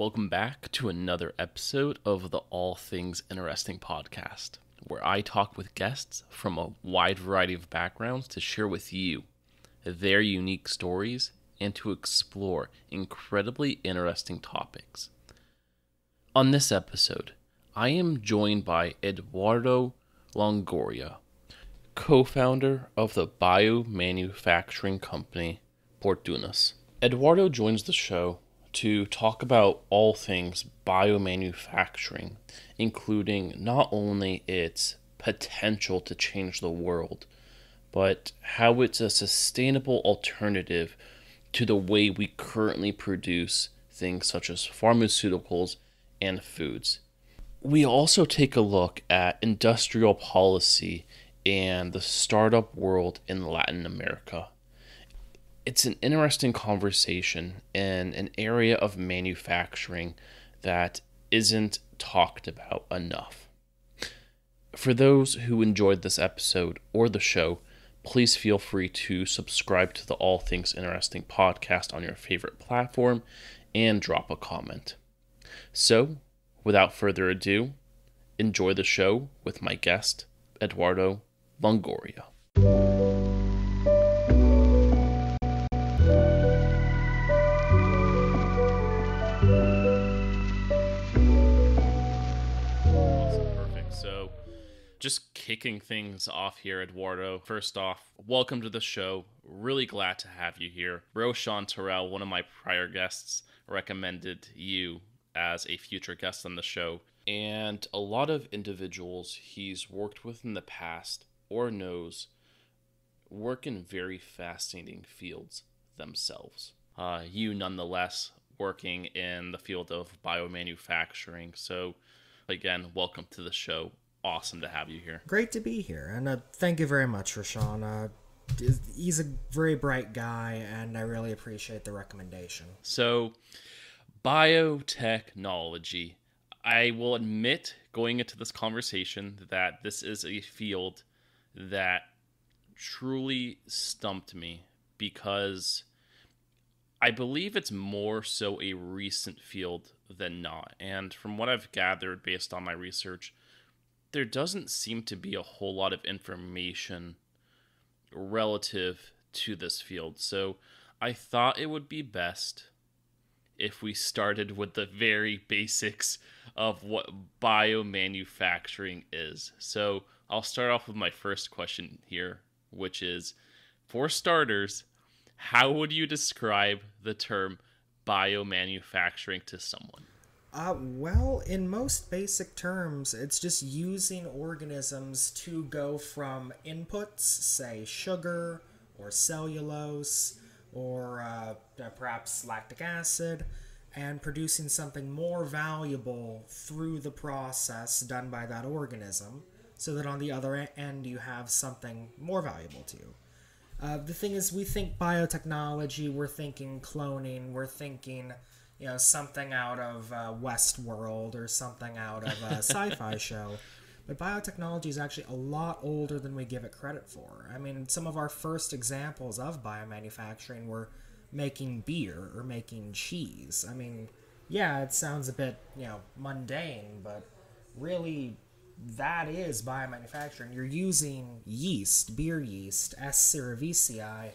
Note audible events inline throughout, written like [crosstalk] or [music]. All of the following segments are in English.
Welcome back to another episode of the All Things Interesting podcast, where I talk with guests from a wide variety of backgrounds to share with you their unique stories and to explore incredibly interesting topics. On this episode, I am joined by Eduardo Longoria, co founder of the biomanufacturing company Portunus. Eduardo joins the show to talk about all things biomanufacturing, including not only its potential to change the world, but how it's a sustainable alternative to the way we currently produce things such as pharmaceuticals and foods. We also take a look at industrial policy and the startup world in Latin America. It's an interesting conversation in an area of manufacturing that isn't talked about enough. For those who enjoyed this episode or the show, please feel free to subscribe to the All Things Interesting podcast on your favorite platform and drop a comment. So, without further ado, enjoy the show with my guest, Eduardo Longoria. Just kicking things off here, Eduardo. First off, welcome to the show. Really glad to have you here. Roshan Terrell, one of my prior guests, recommended you as a future guest on the show. And a lot of individuals he's worked with in the past or knows work in very fascinating fields themselves. Uh, you, nonetheless, working in the field of biomanufacturing. So, again, welcome to the show. Awesome to have you here. Great to be here, and uh, thank you very much, Rashawn. Uh, he's a very bright guy, and I really appreciate the recommendation. So, biotechnology. I will admit, going into this conversation, that this is a field that truly stumped me because I believe it's more so a recent field than not. And from what I've gathered based on my research, there doesn't seem to be a whole lot of information relative to this field. So I thought it would be best if we started with the very [laughs] basics of what biomanufacturing is. So I'll start off with my first question here, which is for starters, how would you describe the term biomanufacturing to someone? Uh, well, in most basic terms, it's just using organisms to go from inputs, say sugar or cellulose or uh, perhaps lactic acid, and producing something more valuable through the process done by that organism, so that on the other end you have something more valuable to you. Uh, the thing is, we think biotechnology, we're thinking cloning, we're thinking, you know, something out of uh, Westworld or something out of a sci-fi [laughs] show. But biotechnology is actually a lot older than we give it credit for. I mean, some of our first examples of biomanufacturing were making beer or making cheese. I mean, yeah, it sounds a bit, you know, mundane, but really that is biomanufacturing. You're using yeast, beer yeast, S. cerevisiae,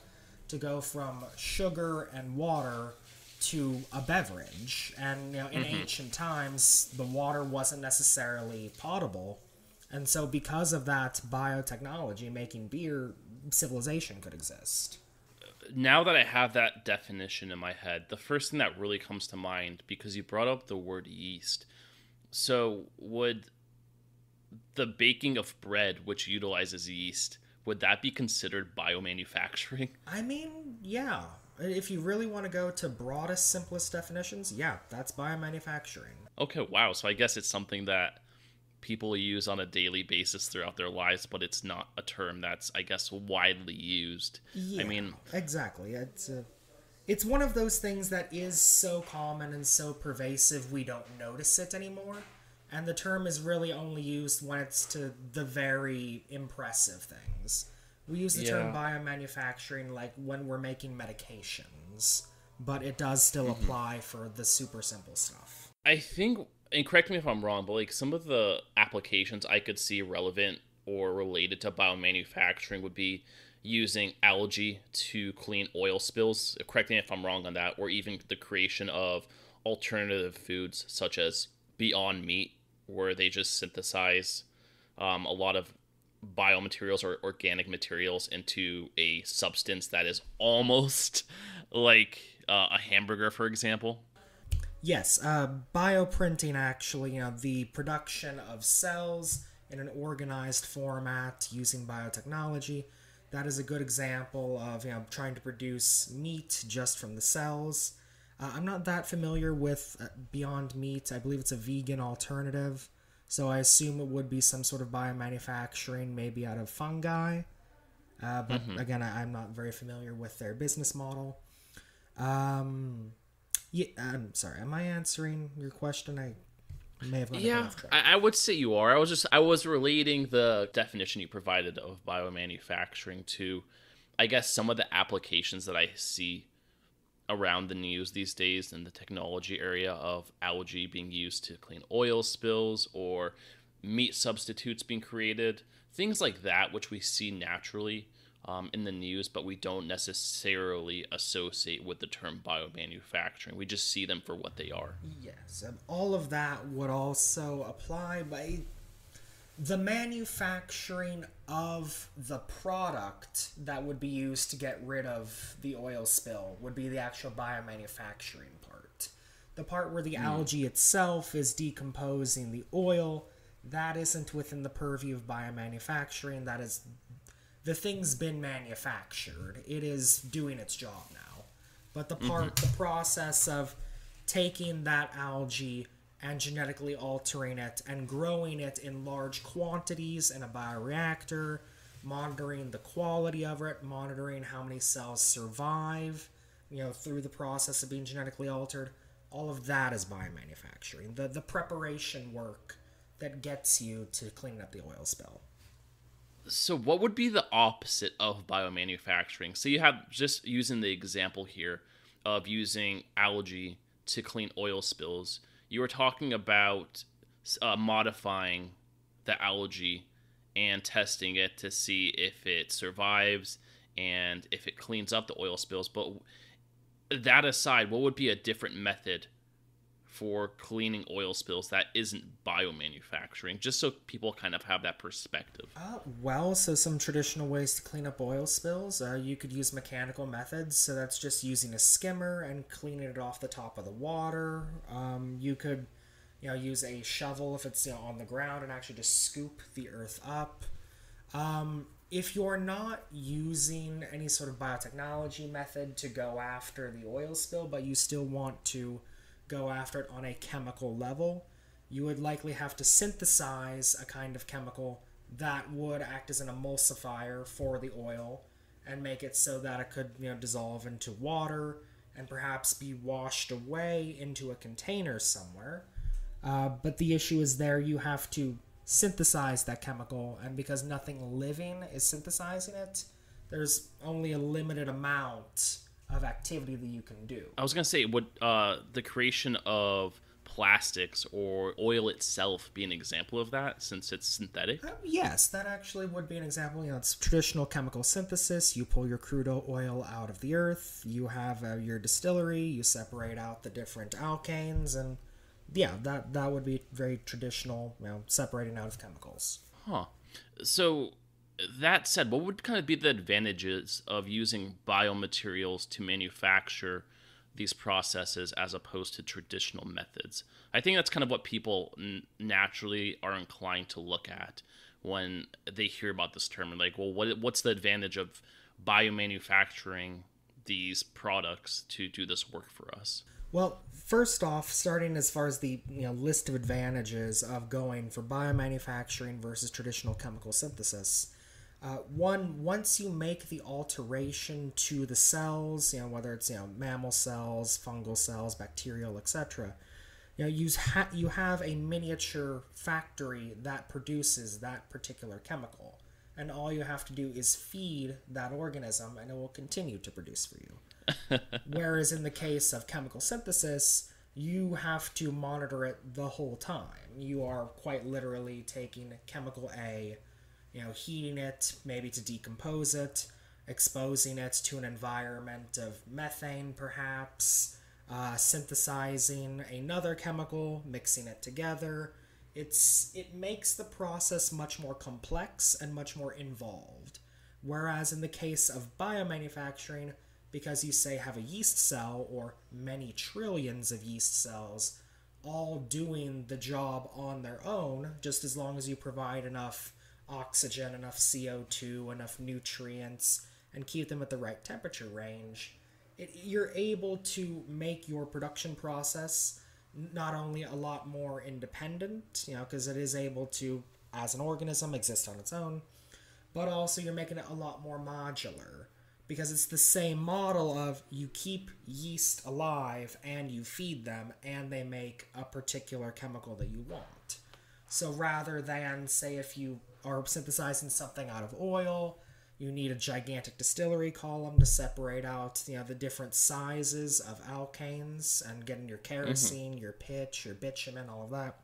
to go from sugar and water to a beverage. And you know, in mm-hmm. ancient times, the water wasn't necessarily potable, and so because of that biotechnology making beer, civilization could exist. Now that I have that definition in my head, the first thing that really comes to mind because you brought up the word yeast. So would the baking of bread, which utilizes yeast, would that be considered biomanufacturing? I mean, yeah. If you really want to go to broadest, simplest definitions, yeah, that's biomanufacturing. Okay, wow. So I guess it's something that people use on a daily basis throughout their lives, but it's not a term that's, I guess, widely used. Yeah, I mean, exactly. It's a, it's one of those things that is so common and so pervasive we don't notice it anymore and the term is really only used when it's to the very impressive things. We use the yeah. term biomanufacturing like when we're making medications, but it does still mm-hmm. apply for the super simple stuff. I think, and correct me if I'm wrong, but like some of the applications I could see relevant or related to biomanufacturing would be using algae to clean oil spills. Correct me if I'm wrong on that, or even the creation of alternative foods such as Beyond Meat, where they just synthesize um, a lot of biomaterials or organic materials into a substance that is almost [laughs] like uh, a hamburger, for example. Yes, uh, bioprinting actually, you know, the production of cells in an organized format using biotechnology. That is a good example of you know trying to produce meat just from the cells. Uh, I'm not that familiar with uh, Beyond Meat. I believe it's a vegan alternative. So I assume it would be some sort of biomanufacturing, maybe out of fungi. Uh, but mm-hmm. again, I, am not very familiar with their business model. Um, yeah, I'm sorry. Am I answering your question? I may have yeah, I, I, would say you are. I was just I was relating the definition you provided of biomanufacturing to, I guess, some of the applications that I see around the news these days in the technology area of algae being used to clean oil spills or meat substitutes being created, things like that, which we see naturally um, in the news, but we don't necessarily associate with the term biomanufacturing. We just see them for what they are. Yes, and all of that would also apply by the manufacturing of the product that would be used to get rid of the oil spill would be the actual biomanufacturing part. The part where the mm. algae itself is decomposing the oil, that isn't within the purview of biomanufacturing. That is, the thing's been manufactured. It is doing its job now. But the part, mm-hmm. the process of taking that algae and genetically altering it and growing it in large quantities in a bioreactor, monitoring the quality of it, monitoring how many cells survive, you know, through the process of being genetically altered. All of that is biomanufacturing. The the preparation work that gets you to clean up the oil spill. So what would be the opposite of biomanufacturing? So you have just using the example here of using algae to clean oil spills you were talking about uh, modifying the algae and testing it to see if it survives and if it cleans up the oil spills. But that aside, what would be a different method for cleaning oil spills that isn't biomanufacturing, just so people kind of have that perspective? Uh, well, so some traditional ways to clean up oil spills, uh, you could use mechanical methods. So that's just using a skimmer and cleaning it off the top of the water. Um, you could, you know, use a shovel if it's you know, on the ground and actually just scoop the earth up. Um, if you're not using any sort of biotechnology method to go after the oil spill, but you still want to go after it on a chemical level, you would likely have to synthesize a kind of chemical that would act as an emulsifier for the oil and make it so that it could you know dissolve into water and perhaps be washed away into a container somewhere. Uh, but the issue is there you have to synthesize that chemical, and because nothing living is synthesizing it, there's only a limited amount of activity that you can do. I was gonna say, would uh, the creation of plastics or oil itself be an example of that since it's synthetic? Uh, yes, that actually would be an example. You know, it's traditional chemical synthesis. You pull your crude oil out of the earth. You have uh, your distillery. You separate out the different alkanes, and yeah, that that would be very traditional. You know, separating out of chemicals. Huh. So that said, what would kind of be the advantages of using biomaterials to manufacture these processes as opposed to traditional methods? I think that's kind of what people n- naturally are inclined to look at when they hear about this term. Like, well, what what's the advantage of biomanufacturing these products to do this work for us? Well, first off, starting as far as the you know list of advantages of going for biomanufacturing versus traditional chemical synthesis, uh, one, once you make the alteration to the cells, you know, whether it's you know mammal cells, fungal cells, bacterial, etc., you know, you ha- you have a miniature factory that produces that particular chemical, and all you have to do is feed that organism, and it will continue to produce for you. [laughs] Whereas in the case of chemical synthesis, you have to monitor it the whole time. You are quite literally taking chemical A, you know, heating it, maybe to decompose it, exposing it to an environment of methane, perhaps, uh, synthesizing another chemical, mixing it together. It's it makes the process much more complex and much more involved. Whereas in the case of biomanufacturing, because you say have a yeast cell or many trillions of yeast cells all doing the job on their own, just as long as you provide enough oxygen, enough CO2, enough nutrients, and keep them at the right temperature range, it, you're able to make your production process not only a lot more independent, you know, because it is able to, as an organism, exist on its own, but also you're making it a lot more modular because it's the same model of you keep yeast alive and you feed them and they make a particular chemical that you want. So rather than say if you are synthesizing something out of oil, you need a gigantic distillery column to separate out you know the different sizes of alkanes and getting your kerosene, mm-hmm. your pitch, your bitumen, all of that.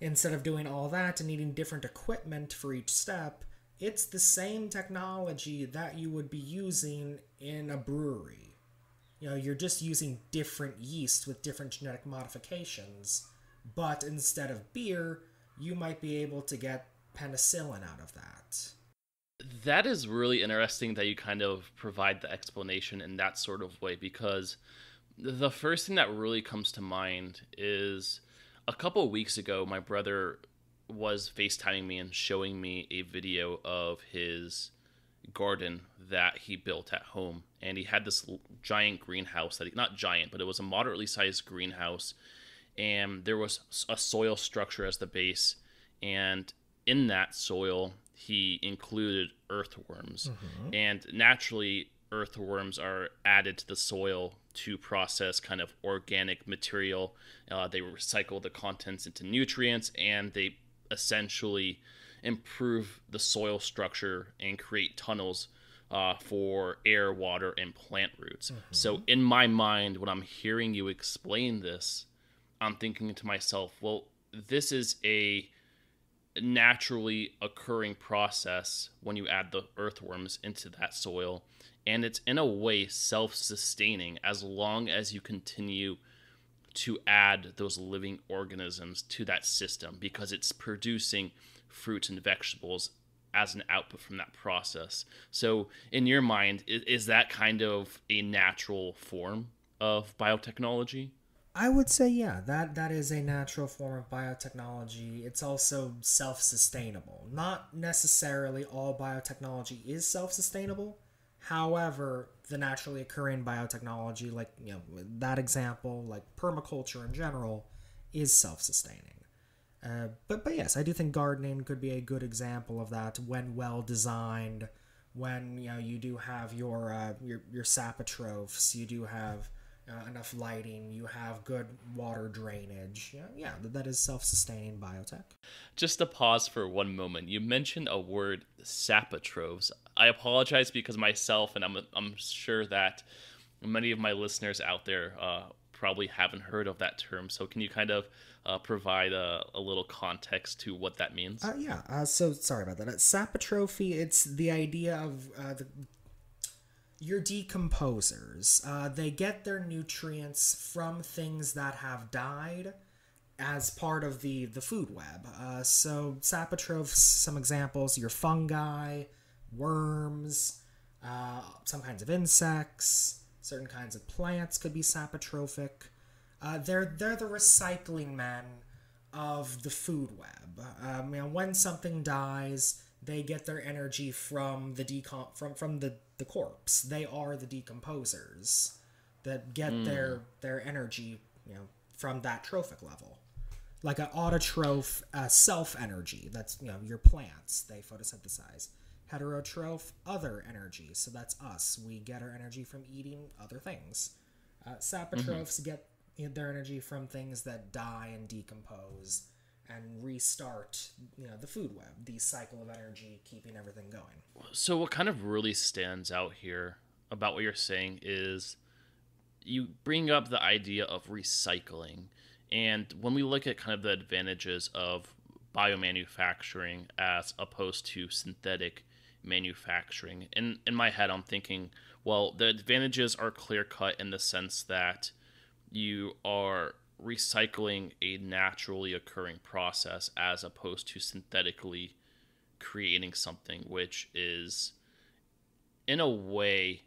Instead of doing all that and needing different equipment for each step, it's the same technology that you would be using in a brewery. You know, you're just using different yeast with different genetic modifications, but instead of beer, you might be able to get penicillin out of that. That is really interesting that you kind of provide the explanation in that sort of way because the first thing that really comes to mind is a couple weeks ago, my brother was FaceTiming me and showing me a video of his garden that he built at home. And he had this giant greenhouse that he, not giant, but it was a moderately sized greenhouse. And there was a soil structure as the base. And in that soil, he included earthworms. Mm-hmm. And naturally, earthworms are added to the soil to process kind of organic material. Uh, they recycle the contents into nutrients and they essentially improve the soil structure and create tunnels uh, for air, water, and plant roots. Mm-hmm. So, in my mind, when I'm hearing you explain this, I'm thinking to myself, well, this is a naturally occurring process when you add the earthworms into that soil. And it's in a way self sustaining as long as you continue to add those living organisms to that system because it's producing fruits and vegetables as an output from that process. So, in your mind, is that kind of a natural form of biotechnology? I would say yeah, that that is a natural form of biotechnology. It's also self-sustainable. Not necessarily all biotechnology is self-sustainable. However, the naturally occurring biotechnology, like you know that example, like permaculture in general, is self-sustaining. Uh, but but yes, I do think gardening could be a good example of that when well designed. When you know you do have your uh, your your saprotrophs, you do have uh, enough lighting, you have good water drainage. Yeah, yeah, that is self-sustaining biotech. Just to pause for one moment, you mentioned a word saprotrophs. I apologize because myself, and I'm I'm sure that many of my listeners out there uh, probably haven't heard of that term. So can you kind of uh, provide a, a, little context to what that means? Uh, yeah. Uh, so sorry about that. Sapotrophy. It's the idea of uh, the your decomposers. Uh, they get their nutrients from things that have died as part of the, the food web. Uh, so, saprotrophs, some examples your fungi, worms, uh, some kinds of insects, certain kinds of plants could be sapotrophic. Uh, they're, they're the recycling men of the food web. Um, you know, when something dies, they get their energy from the decom- from from the the corpse. They are the decomposers that get mm. their their energy, you know, from that trophic level. Like an autotroph uh, self energy. That's you know your plants. They photosynthesize. Heterotroph other energy. So that's us. We get our energy from eating other things. Uh, saprotrophs mm-hmm. get their energy from things that die and decompose and restart you know the food web the cycle of energy keeping everything going so what kind of really stands out here about what you're saying is you bring up the idea of recycling. And when we look at kind of the advantages of biomanufacturing as opposed to synthetic manufacturing, in, in my head, I'm thinking, well, the advantages are clear cut in the sense that you are recycling a naturally occurring process as opposed to synthetically creating something which is in a way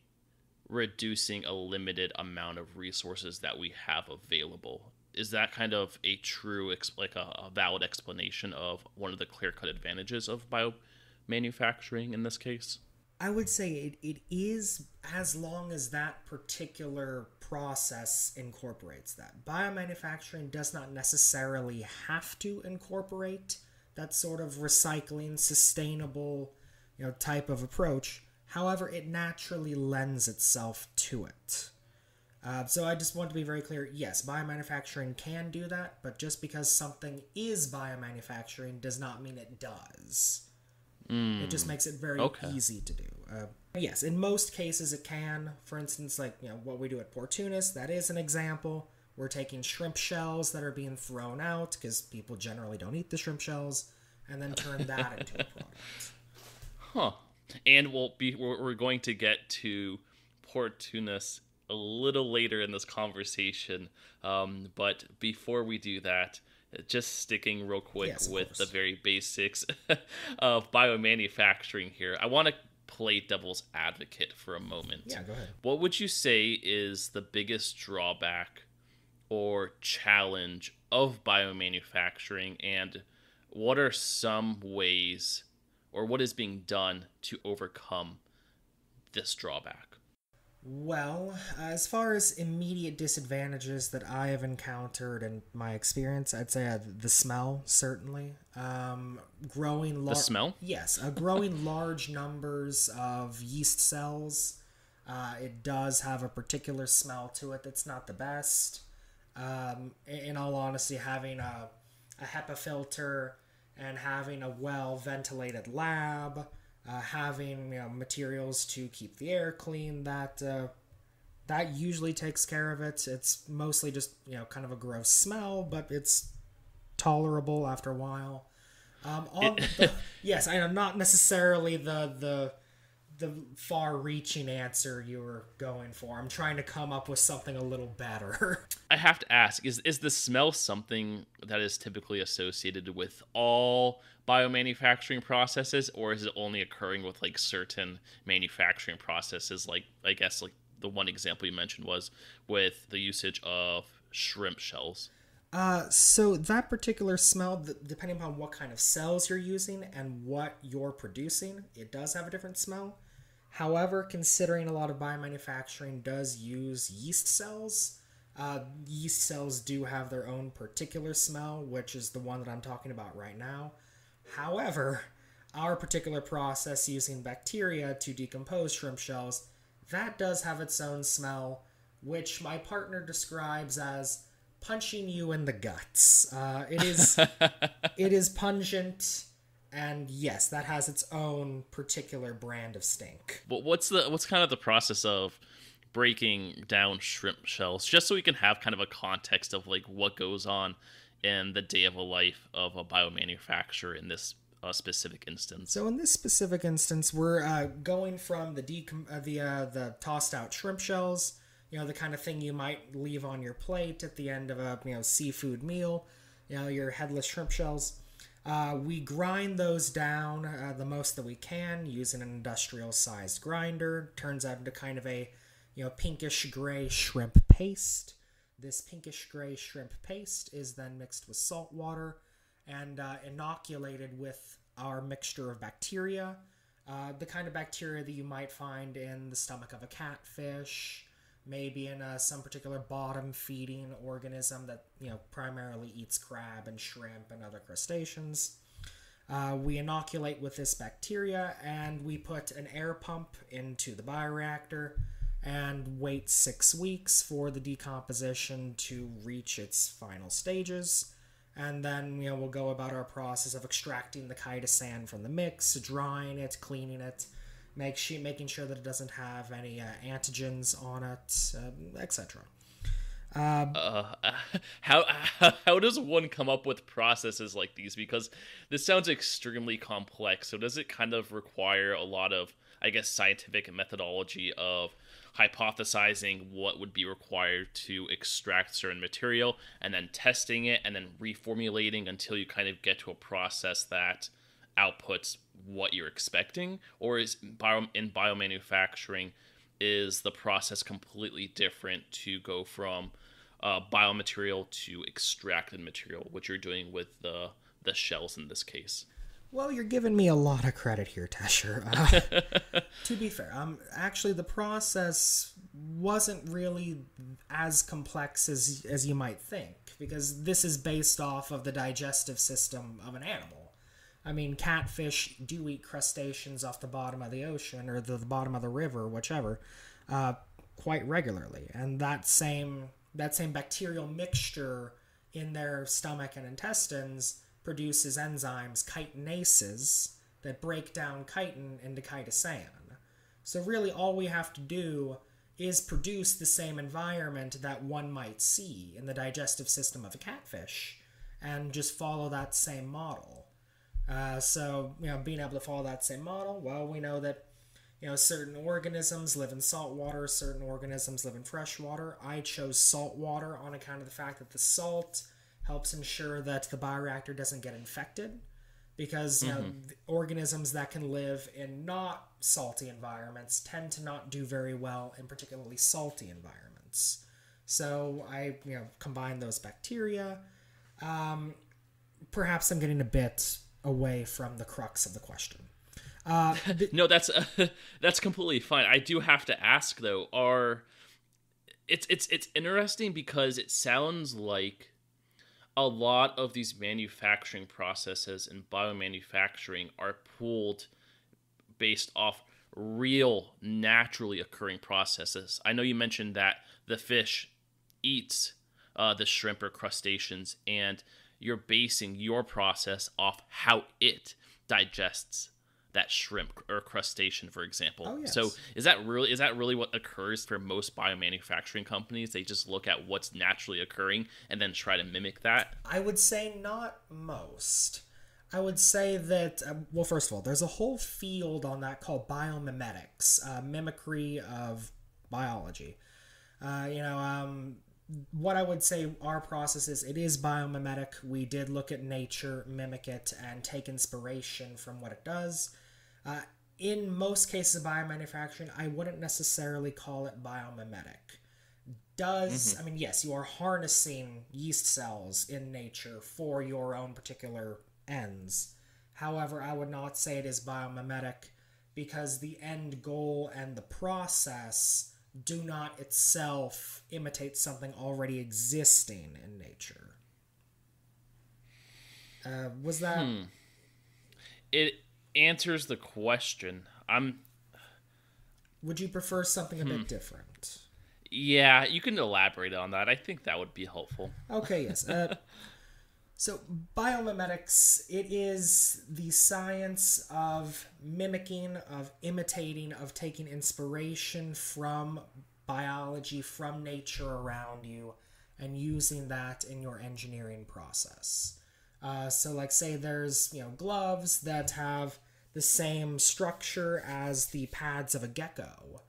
reducing a limited amount of resources that we have available. Is that kind of a true like a, a valid explanation of one of the clear-cut advantages of biomanufacturing in this case I would say it, it is as long as that particular process incorporates that. Biomanufacturing does not necessarily have to incorporate that sort of recycling, sustainable, you know, type of approach. However, it naturally lends itself to it. Uh, so I just want to be very clear. Yes, biomanufacturing can do that, but just because something is biomanufacturing does not mean it does. Mm. It just makes it very okay. easy to do. Uh, yes, in most cases it can. For instance, like you know what we do at Portunus, that is an example. We're taking shrimp shells that are being thrown out because people generally don't eat the shrimp shells, and then turn [laughs] that into a product. Huh. And we'll be we're going to get to Portunus a little later in this conversation. Um, but before we do that, just sticking real quick yes, with course. the very basics [laughs] of biomanufacturing here. I want to play devil's advocate for a moment. Yeah, go ahead. What would you say is the biggest drawback or challenge of biomanufacturing and what are some ways or what is being done to overcome this drawback? Well, as far as immediate disadvantages that I have encountered in my experience, I'd say uh, the smell certainly. Um, growing lar- the smell. Yes, uh, growing [laughs] large numbers of yeast cells. Uh, it does have a particular smell to it that's not the best. Um, in all honesty, having a, a HEPA filter and having a well ventilated lab uh, having you know, materials to keep the air clean that uh, that usually takes care of it it's mostly just you know kind of a gross smell but it's tolerable after a while um, the, [laughs] yes i know not necessarily the the the far-reaching answer you were going for. I'm trying to come up with something a little better. [laughs] I have to ask: is is the smell something that is typically associated with all biomanufacturing processes, or is it only occurring with like certain manufacturing processes? Like I guess like the one example you mentioned was with the usage of shrimp shells. Uh, so that particular smell, depending upon what kind of cells you're using and what you're producing, it does have a different smell. However, considering a lot of biomanufacturing does use yeast cells, uh, yeast cells do have their own particular smell, which is the one that I'm talking about right now. However, our particular process using bacteria to decompose shrimp shells, that does have its own smell, which my partner describes as punching you in the guts. Uh, it is [laughs] it is pungent and yes, that has its own particular brand of stink. But what's the what's kind of the process of breaking down shrimp shells, just so we can have kind of a context of like what goes on in the day of a life of a biomanufacturer in this uh, specific instance. So in this specific instance, we're uh, going from the decom- uh, the uh, the tossed out shrimp shells, you know, the kind of thing you might leave on your plate at the end of a you know seafood meal, you know, your headless shrimp shells uh, we grind those down uh, the most that we can using an industrial sized grinder. Turns out into kind of a you know pinkish gray shrimp paste. This pinkish gray shrimp paste is then mixed with salt water and uh, inoculated with our mixture of bacteria. Uh, the kind of bacteria that you might find in the stomach of a catfish, maybe in uh, some particular bottom feeding organism that you know primarily eats crab and shrimp and other crustaceans. Uh, we inoculate with this bacteria and we put an air pump into the bioreactor and wait six weeks for the decomposition to reach its final stages. And then, you know, we'll go about our process of extracting the chitosan from the mix, drying it, cleaning it, make she, making sure that it doesn't have any uh, antigens on it, uh, etc. [laughs] Uh, how [laughs] how does one come up with processes like these? Because this sounds extremely complex. So does it kind of require a lot of, I guess, scientific methodology of hypothesizing what would be required to extract certain material and then testing it and then reformulating until you kind of get to a process that outputs what you're expecting? Or is bio in biomanufacturing is the process completely different to go from uh, biomaterial to extracted material which you're doing with the the shells in this case well, you're giving me a lot of credit here, Tesher. Uh, [laughs] to be fair, um, actually, the process wasn't really as complex as as you might think, because this is based off of the digestive system of an animal. I mean, catfish do eat crustaceans off the bottom of the ocean or the, the bottom of the river, whichever, uh, quite regularly, and that same that same bacterial mixture in their stomach and intestines produces enzymes chitinases that break down chitin into chitosan. So really all we have to do is produce the same environment that one might see in the digestive system of a catfish and just follow that same model. Uh, so, you know, being able to follow that same model, well, we know that, you know, certain organisms live in salt water, certain organisms live in fresh water. I chose salt water on account of the fact that the salt helps ensure that the bioreactor doesn't get infected because you know mm-hmm. organisms that can live in not salty environments tend to not do very well in particularly salty environments. So i you know combine those bacteria. Um, perhaps i'm getting a bit away from the crux of the question. Uh, [laughs] th- no that's uh, [laughs] that's completely fine. I do have to ask though are it's it's it's interesting because it sounds like a lot of these manufacturing processes and biomanufacturing are pulled based off real naturally occurring processes. I know you mentioned that the fish eats uh, the shrimp or crustaceans, and you're basing your process off how it digests that shrimp or crustacean, for example. Oh, yes. So is that really is that really what occurs for most biomanufacturing companies? They just look at what's naturally occurring and then try to mimic that. I would say not most. I would say that uh, well, first of all, there's a whole field on that called biomimetics, uh, mimicry of biology. Uh, you know, um, what I would say our process is it is biomimetic. We did look at nature, mimic it, and take inspiration from what it does. Uh, in most cases of biomanufacturing, I wouldn't necessarily call it biomimetic. Does, mm-hmm. I mean, yes, you are harnessing yeast cells in nature for your own particular ends. However, I would not say it is biomimetic because the end goal and the process do not itself imitate something already existing in nature. Uh, was that? Hmm. It answers the question. I'm. Would you prefer something a hmm. bit different? Yeah, you can elaborate on that. I think that would be helpful. Okay, yes. Uh, [laughs] so, biomimetics, it is the science of mimicking, of imitating, of taking inspiration from biology, from nature around you, and using that in your engineering process. Uh, so, like, say there's you know gloves that have the same structure as the pads of a gecko.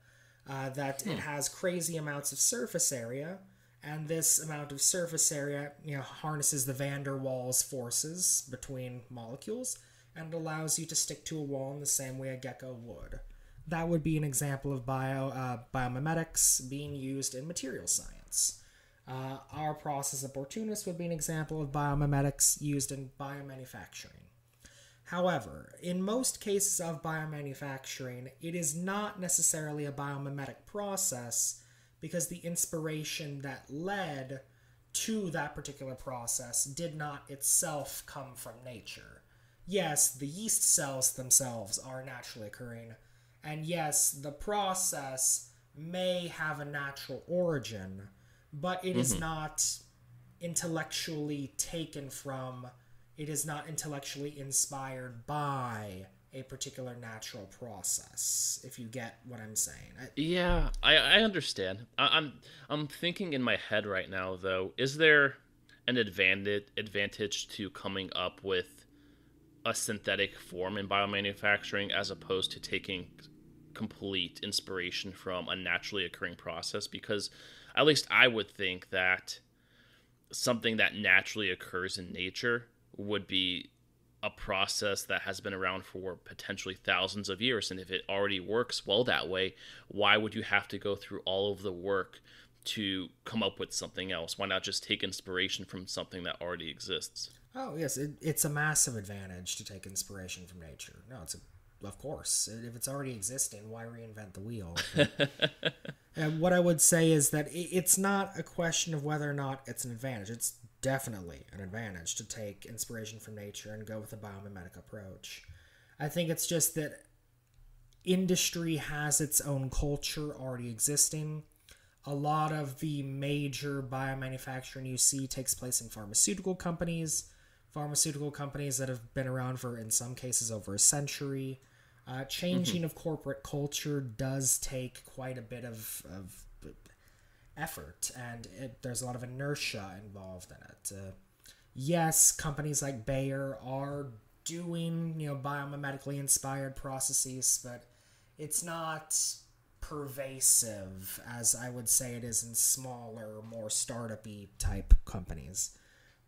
Uh, that hmm. it has crazy amounts of surface area, and this amount of surface area, you know, harnesses the van der Waals forces between molecules and allows you to stick to a wall in the same way a gecko would. That would be an example of bio uh, biomimetics being used in material science. Uh, our process of Portunus would be an example of biomimetics used in biomanufacturing. However, in most cases of biomanufacturing, it is not necessarily a biomimetic process because the inspiration that led to that particular process did not itself come from nature. Yes, the yeast cells themselves are naturally occurring, and yes, the process may have a natural origin, but it mm-hmm. is not intellectually taken from, it is not intellectually inspired by a particular natural process. If you get what I'm saying. I, yeah, I, I understand. I, I'm I'm thinking in my head right now though. Is there an advantage advantage to coming up with a synthetic form in biomanufacturing as opposed to taking complete inspiration from a naturally occurring process because at least I would think that something that naturally occurs in nature would be a process that has been around for potentially thousands of years. And if it already works well that way why would you have to go through all of the work to come up with something else? Why not just take inspiration from something that already exists? Oh yes. It, it's a massive advantage to take inspiration from nature. No it's a of course. If it's already existing, why reinvent the wheel? [laughs] and what I would say is that it's not a question of whether or not it's an advantage. It's definitely an advantage to take inspiration from nature and go with a biomimetic approach. I think it's just that industry has its own culture already existing. A lot of the major biomanufacturing you see takes place in pharmaceutical companies, pharmaceutical companies that have been around for, in some cases, over a century. Uh, changing mm-hmm. of corporate culture does take quite a bit of, of effort, and it, there's a lot of inertia involved in it. Uh, yes, companies like Bayer are doing you know biomimetically inspired processes, but it's not pervasive as I would say it is in smaller, more startup-y type companies.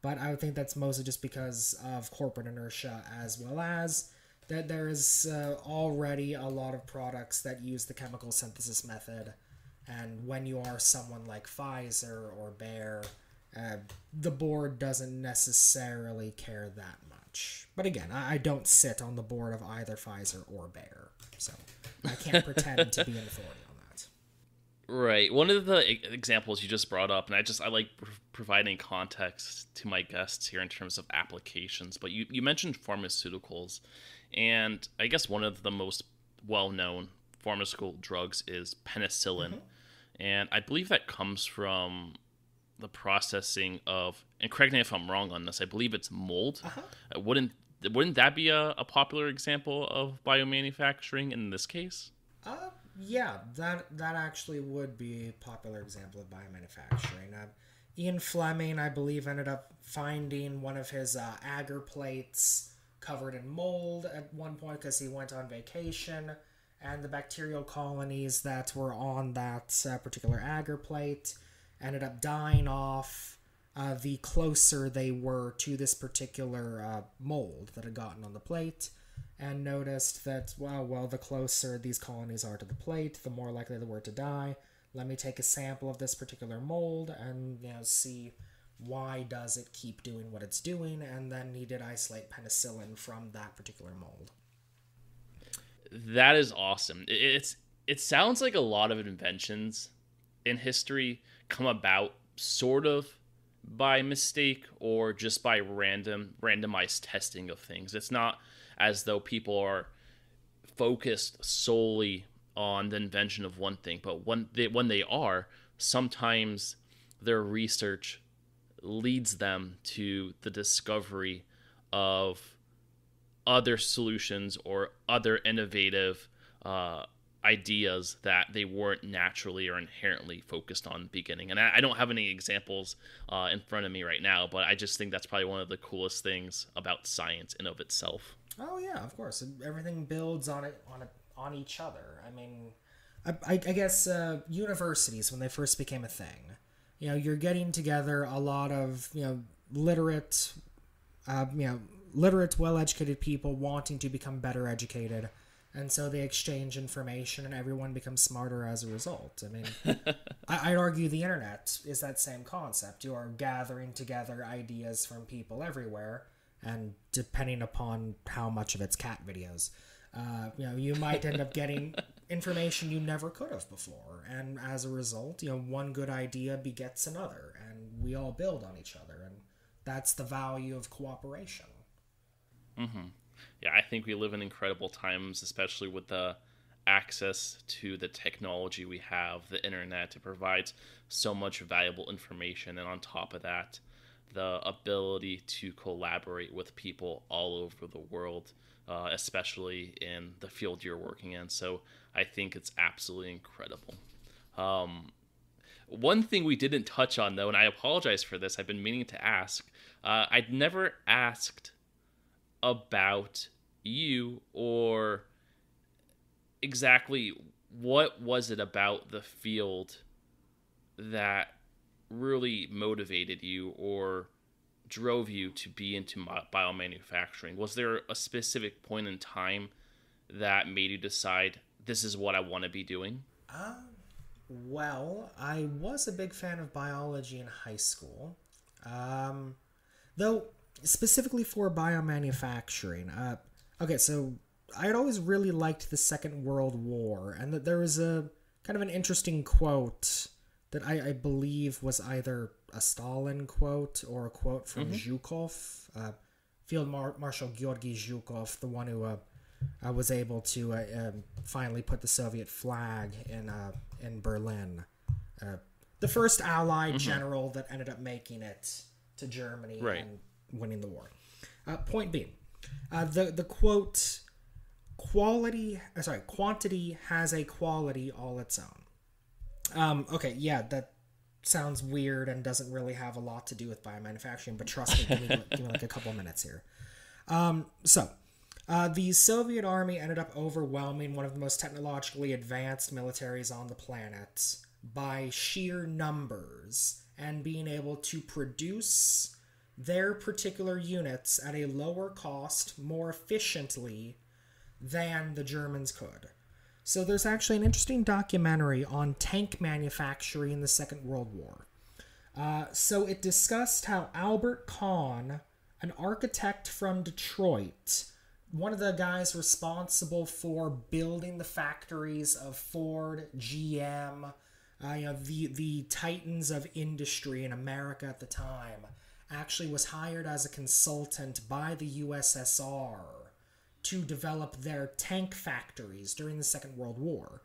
But I would think that's mostly just because of corporate inertia as well as that there is uh, already a lot of products that use the chemical synthesis method. And when you are someone like Pfizer or Bayer, uh, the board doesn't necessarily care that much. But again, I, I, don't sit on the board of either Pfizer or Bayer, so I can't [laughs] pretend to be an authority on that. Right. One of the examples you just brought up, and I just I like providing context to my guests here in terms of applications. But you you mentioned pharmaceuticals, and I guess one of the most well known pharmaceutical drugs is penicillin. Mm-hmm. And I believe that comes from the processing of, and correct me if I'm wrong on this, I believe it's mold. Uh-huh. Uh, wouldn't wouldn't that be a, a popular example of biomanufacturing in this case? Uh, yeah, that that actually would be a popular example of biomanufacturing. Uh, Ian Fleming, I believe, ended up finding one of his uh, agar plates covered in mold at one point because he went on vacation, and the bacterial colonies that were on that uh, particular agar plate ended up dying off uh, the closer they were to this particular uh, mold that had gotten on the plate and noticed that well well the closer these colonies are to the plate the more likely they were to die. Let me take a sample of this particular mold and you know see why does it keep doing what it's doing, and then he did isolate penicillin from that particular mold. That is awesome. It's it sounds like a lot of inventions in history come about sort of by mistake or just by random randomized testing of things. It's not as though people are focused solely on the invention of one thing, but when they when they are, sometimes their research leads them to the discovery of other solutions or other innovative uh, ideas that they weren't naturally or inherently focused on beginning. And I, I don't have any examples uh, in front of me right now, but I just think that's probably one of the coolest things about science in of itself. Oh yeah, of course. Everything builds on it on on each other. I mean, I, I, I guess uh, universities when they first became a thing you know you're getting together a lot of you know literate uh, you know literate well educated people wanting to become better educated. And so they exchange information and everyone becomes smarter as a result. I mean [laughs] I, i'd argue the internet is that same concept. You are gathering together ideas from people everywhere and depending upon how much of it's cat videos uh, you know you might end up getting [laughs] information you never could have before. And as a result, you know, one good idea begets another, and we all build on each other. And that's the value of cooperation. Mm-hmm. Yeah, I think we live in incredible times, especially with the access to the technology we have, the internet. It provides so much valuable information. And on top of that, the ability to collaborate with people all over the world, uh, especially in the field you're working in. So I think it's absolutely incredible. Um, one thing we didn't touch on, though, and I apologize for this, I've been meaning to ask. Uh, I'd never asked about you or exactly what was it about the field that really motivated you or drove you to be into biomanufacturing? Was there a specific point in time that made you decide this is what I want to be doing? Um, well, I was a big fan of biology in high school. Um, though, specifically for biomanufacturing. Uh, okay, so I had always really liked the Second World War, and that there was a kind of an interesting quote that I, I believe was either a Stalin quote or a quote from mm-hmm. Zhukov, uh, Field Mar- Marshal Georgy Zhukov, the one who uh, uh, was able to uh, um, finally put the Soviet flag in uh, in Berlin. Uh, the first Allied mm-hmm. general that ended up making it to Germany right. and winning the war. point being, the the quote quality sorry quantity has a quality all its own um, okay, yeah, that sounds weird and doesn't really have a lot to do with biomanufacturing, but trust me, give me, give me like a couple minutes here. Um, so, uh, the Soviet army ended up overwhelming one of the most technologically advanced militaries on the planet by sheer numbers and being able to produce their particular units at a lower cost more efficiently than the Germans could. So there's actually an interesting documentary on tank manufacturing in the Second World War. Uh, so it discussed how Albert Kahn, an architect from Detroit, one of the guys responsible for building the factories of Ford, GM, uh, you know, the the titans of industry in America at the time, actually was hired as a consultant by the USSR to develop their tank factories during the Second World War.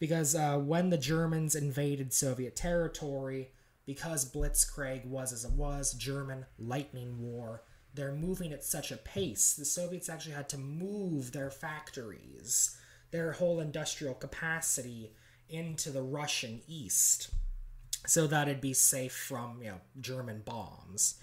Because uh, when the Germans invaded Soviet territory, because Blitzkrieg was as it was, German lightning war, they're moving at such a pace. The Soviets actually had to move their factories, their whole industrial capacity into the Russian east so that it'd be safe from you know German bombs.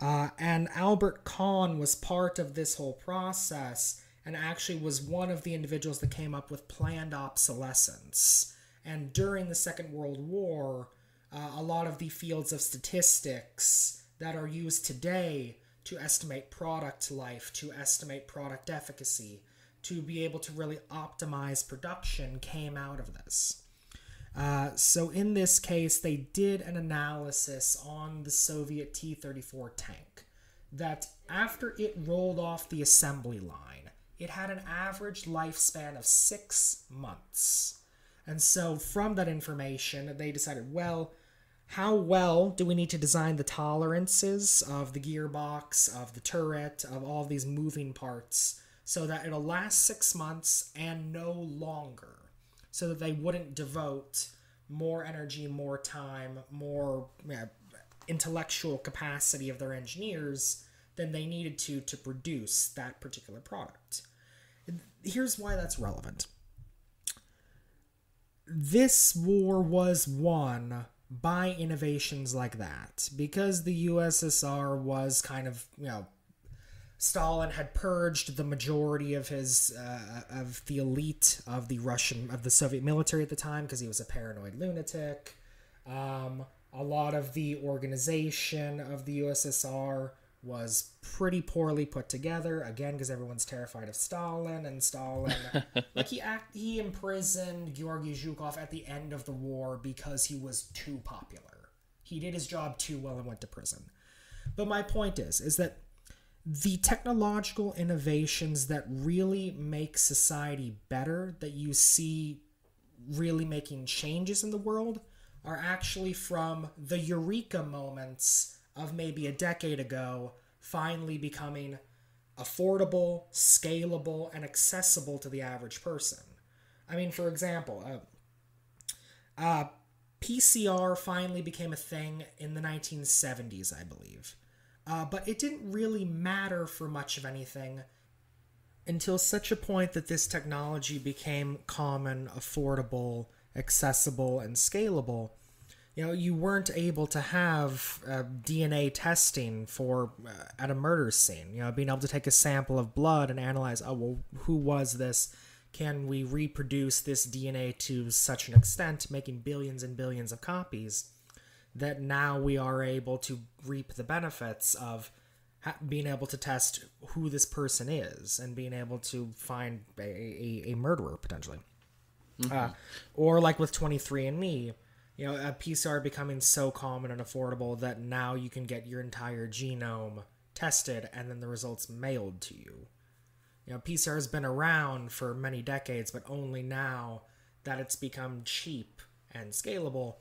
Uh, and Albert Kahn was part of this whole process and actually was one of the individuals that came up with planned obsolescence. And during the Second World War, uh, a lot of the fields of statistics that are used today to estimate product life, to estimate product efficacy, to be able to really optimize production came out of this. Uh, so in this case, they did an analysis on the Soviet T 34 tank that after it rolled off the assembly line, it had an average lifespan of six months. And so from that information, they decided, well, how well do we need to design the tolerances of the gearbox, of the turret, of all of these moving parts so that it'll last six months and no longer? so that they wouldn't devote more energy, more time, more intellectual capacity of their engineers than they needed to to produce that particular product. Here's why that's relevant. This war was won by innovations like that because the USSR was kind of, you know, Stalin had purged the majority of his uh, of the elite of the Russian of the Soviet military at the time because he was a paranoid lunatic. Um, a lot of the organization of the USSR was pretty poorly put together again because everyone's terrified of Stalin and Stalin [laughs] like he act he imprisoned Georgy Zhukov at the end of the war because he was too popular. He did his job too well and went to prison. But my point is is that the technological innovations that really make society better, that you see really making changes in the world, are actually from the eureka moments of maybe a decade ago finally becoming affordable, scalable, and accessible to the average person. I mean, for example, uh, uh, PCR finally became a thing in the 1970s, I believe. Uh, but it didn't really matter for much of anything until such a point that this technology became common, affordable, accessible, and scalable. You know, you weren't able to have uh, DNA testing for uh, at a murder scene. You know, being able to take a sample of blood and analyze, oh well, who was this? Can we reproduce this DNA to such an extent, making billions and billions of copies, that now we are able to reap the benefits of ha- being able to test who this person is and being able to find a, a, a murderer potentially. Uh, or like with 23andMe, you know, a PCR becoming so common and affordable that now you can get your entire genome tested and then the results mailed to you. You know, PCR has been around for many decades, but only now that it's become cheap and scalable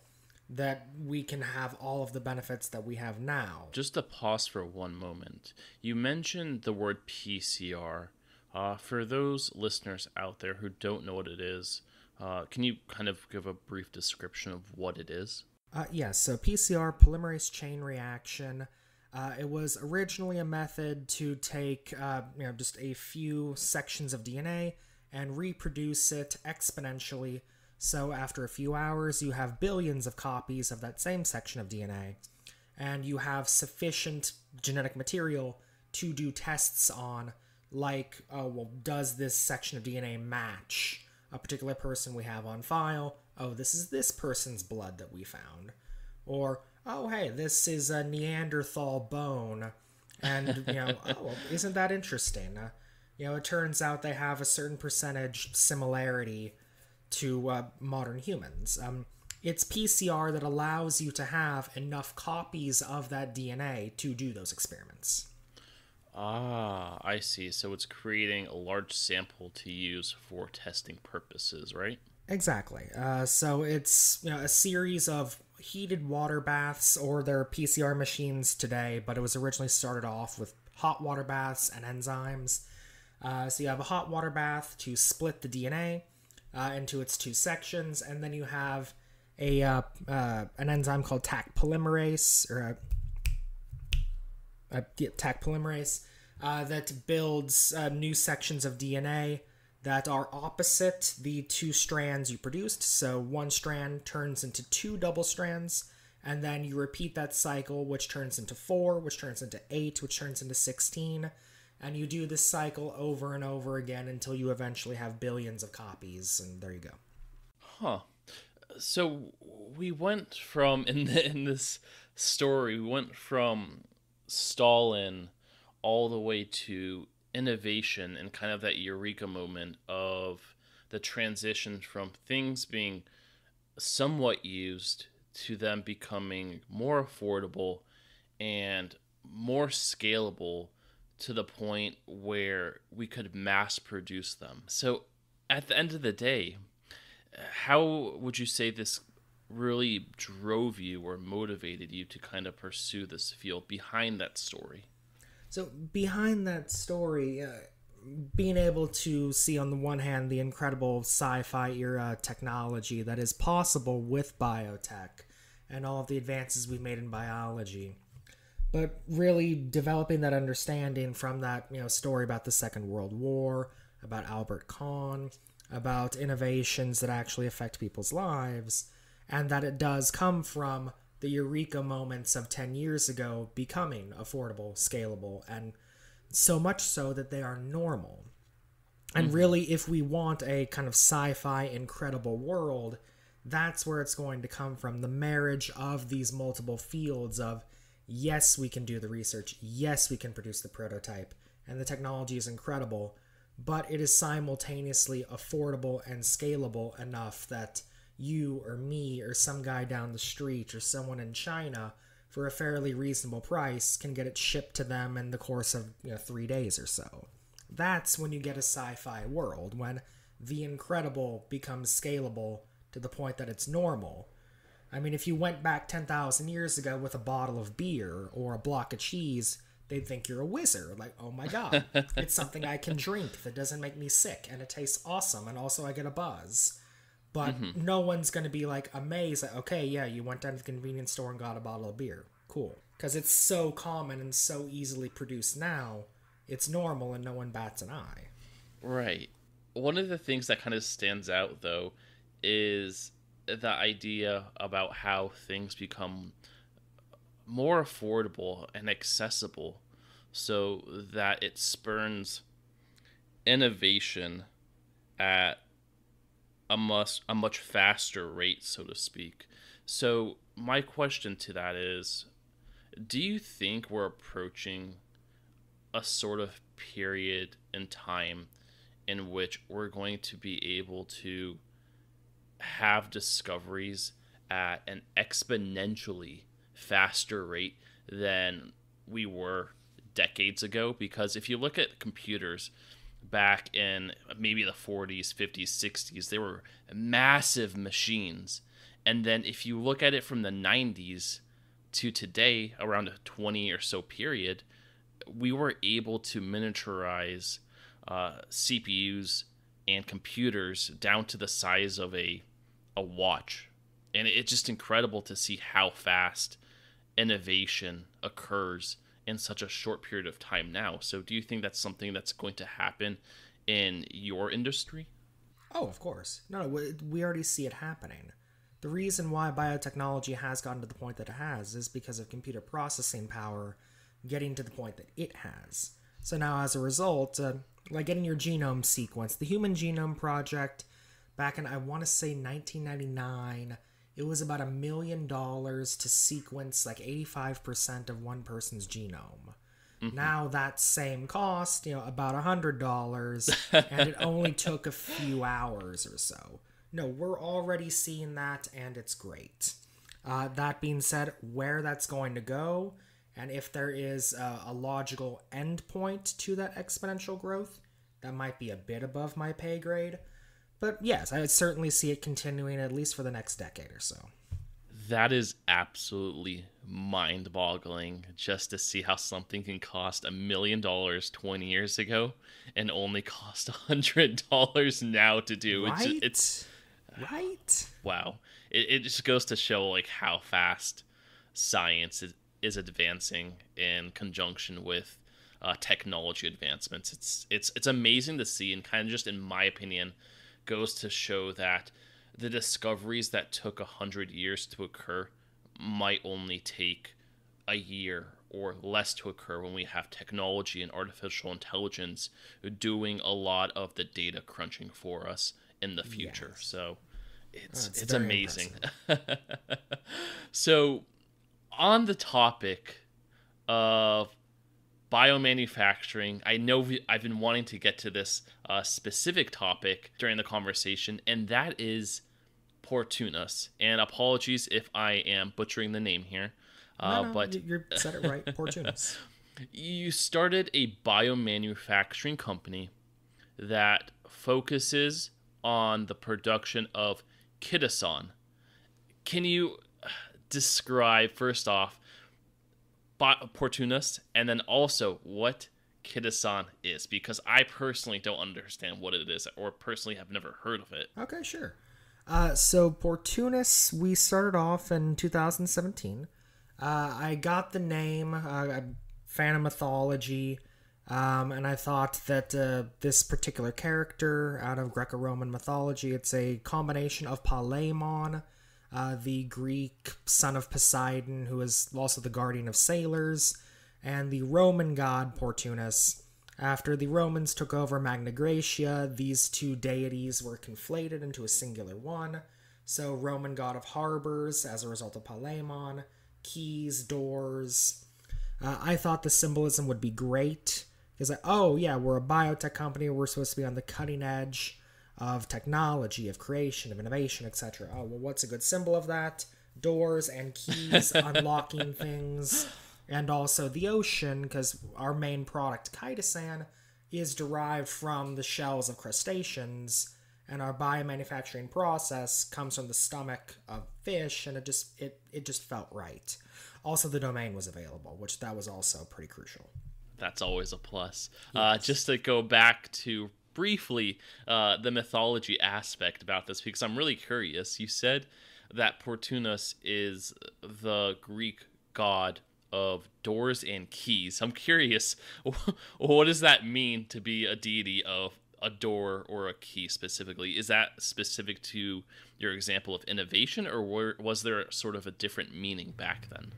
that we can have all of the benefits that we have now. Just to pause for one moment, you mentioned the word PCR. Uh, for those listeners out there who don't know what it is, uh, can you kind of give a brief description of what it is? Uh, yes, so PCR, polymerase chain reaction. Uh, it was originally a method to take, uh, you know, just a few sections of DNA and reproduce it exponentially. So after a few hours, you have billions of copies of that same section of DNA, and you have sufficient genetic material to do tests on, like, oh, well, does this section of DNA match a particular person we have on file? Oh, this is this person's blood that we found. Or, oh, hey, this is a Neanderthal bone. And, you know, [laughs] oh, well, isn't that interesting? Uh, you know, it turns out they have a certain percentage similarity to uh, modern humans. Um, it's PCR that allows you to have enough copies of that DNA to do those experiments. Ah, I see. So it's creating a large sample to use for testing purposes, right? Exactly. Uh, so it's you know a series of heated water baths, or their PCR machines today, but it was originally started off with hot water baths and enzymes. Uh, so you have a hot water bath to split the DNA uh, into its two sections, and then you have a uh, uh, an enzyme called Taq polymerase, or a, a Taq polymerase uh, that builds uh, new sections of DNA that are opposite the two strands you produced. So one strand turns into two double strands, and then you repeat that cycle, which turns into four, which turns into eight, which turns into 16. And you do this cycle over and over again until you eventually have billions of copies, and there you go. Huh. So we went from in the, in this story, we went from Stalin all the way to innovation and kind of that eureka moment of the transition from things being somewhat used to them becoming more affordable and more scalable to the point where we could mass produce them. So, at the end of the day, how would you say this really drove you or motivated you to kind of pursue this field behind that story? So behind that story, uh, being able to see on the one hand the incredible sci-fi era technology that is possible with biotech and all of the advances we've made in biology but really developing that understanding from that you know story about the second world war about albert kahn about innovations that actually affect people's lives and that it does come from the eureka moments of 10 years ago becoming affordable, scalable, and so much so that they are normal. And mm-hmm. really, if we want a kind of sci fi incredible world, that's where it's going to come from. The marriage of these multiple fields of yes, we can do the research, yes, we can produce the prototype, and the technology is incredible, but it is simultaneously affordable and scalable enough that you or me or some guy down the street or someone in China for a fairly reasonable price can get it shipped to them in the course of you know, three days or so. That's when you get a sci fi world, when the incredible becomes scalable to the point that it's normal. I mean, if you went back 10,000 years ago with a bottle of beer or a block of cheese, they'd think you're a wizard. Like, oh my god, [laughs] it's something I can drink that doesn't make me sick and it tastes awesome, and also I get a buzz. But mm-hmm. no one's going to be like amazed like, okay, yeah, you went down to the convenience store and got a bottle of beer. Cool. Because it's so common and so easily produced now, it's normal and no one bats an eye. Right. One of the things that kind of stands out, though, is the idea about how things become more affordable and accessible so that it spurns innovation at a much a much faster rate so to speak. So my question to that is do you think we're approaching a sort of period in time in which we're going to be able to have discoveries at an exponentially faster rate than we were decades ago? Because if you look at computers back in maybe the 40s 50s 60s they were massive machines. And then if you look at it from the 90s to today around a 20 or so period we were able to miniaturize uh, CPUs and computers down to the size of a a watch, and it's just incredible to see how fast innovation occurs in such a short period of time now. So, do you think that's something that's going to happen in your industry? Oh, of course. No, no, we- already see it happening. The reason why biotechnology has gotten to the point that it has is because of computer processing power getting to the point that it has. So now, as a result, uh, like getting your genome sequenced, the Human Genome Project, back in I want to say 1999, it was about a million dollars to sequence like 85% of one person's genome. Now that same cost, you know, about a hundred dollars, and it [laughs] only took a few hours or so. No, we're already seeing that, and it's great. Uh, that being said, where that's going to go, and if there is a, a logical endpoint to that exponential growth, that might be a bit above my pay grade. But yes, I would certainly see it continuing at least for the next decade or so. That is absolutely mind boggling just to see how something can cost a million dollars 20 years ago and only cost [laughs] a hundred dollars now to do. It's, Right? it's right? wow. It, it just goes to show like how fast science is, is advancing in conjunction with uh, technology advancements. It's it's it's amazing to see, and kind of just in my opinion, goes to show that the discoveries that took a hundred years to occur might only take a year or less to occur when we have technology and artificial intelligence doing a lot of the data crunching for us in the future. Yes. So it's That's it's very amazing. [laughs] so on the topic of biomanufacturing, I know I've been wanting to get to this uh, specific topic during the conversation, and that is Portunus. And apologies if I am butchering the name here, uh, No, no, but you said it right. [laughs] Portunus. you started a biomanufacturing company that focuses on the production of kitasan. Can you describe first off Portunus and then also what kitasan is? Because I personally don't understand what it is or personally have never heard of it. Okay, sure. Uh, so Portunus, we started off in 2017. Uh, I got the name, uh, of mythology, um, and I thought that uh, this particular character out of Greco-Roman mythology, it's a combination of Palemon, uh, the Greek son of Poseidon, who is also the guardian of sailors, and the Roman god Portunus. After the Romans took over Magna Graecia, these two deities were conflated into a singular one. So, Roman god of harbors, as a result of Palemon, keys, doors. Uh, I thought the symbolism would be great because, like, oh yeah, we're a biotech company. We're supposed to be on the cutting edge of technology, of creation, of innovation, etc. Oh well, what's a good symbol of that? Doors and keys, [laughs] unlocking things, and also the ocean, because our main product, chitosan, is derived from the shells of crustaceans, and our biomanufacturing process comes from the stomach of fish, and it just it it just felt right. Also, the domain was available, which that was also pretty crucial. That's always a plus. Uh, just to go back to briefly uh, the mythology aspect about this because I'm really curious. You said that Portunus is the Greek god of doors and keys. I'm curious, [laughs] what does that mean to be a deity of a door or a key specifically? Is that specific to your example of innovation, or was there sort of a different meaning back then?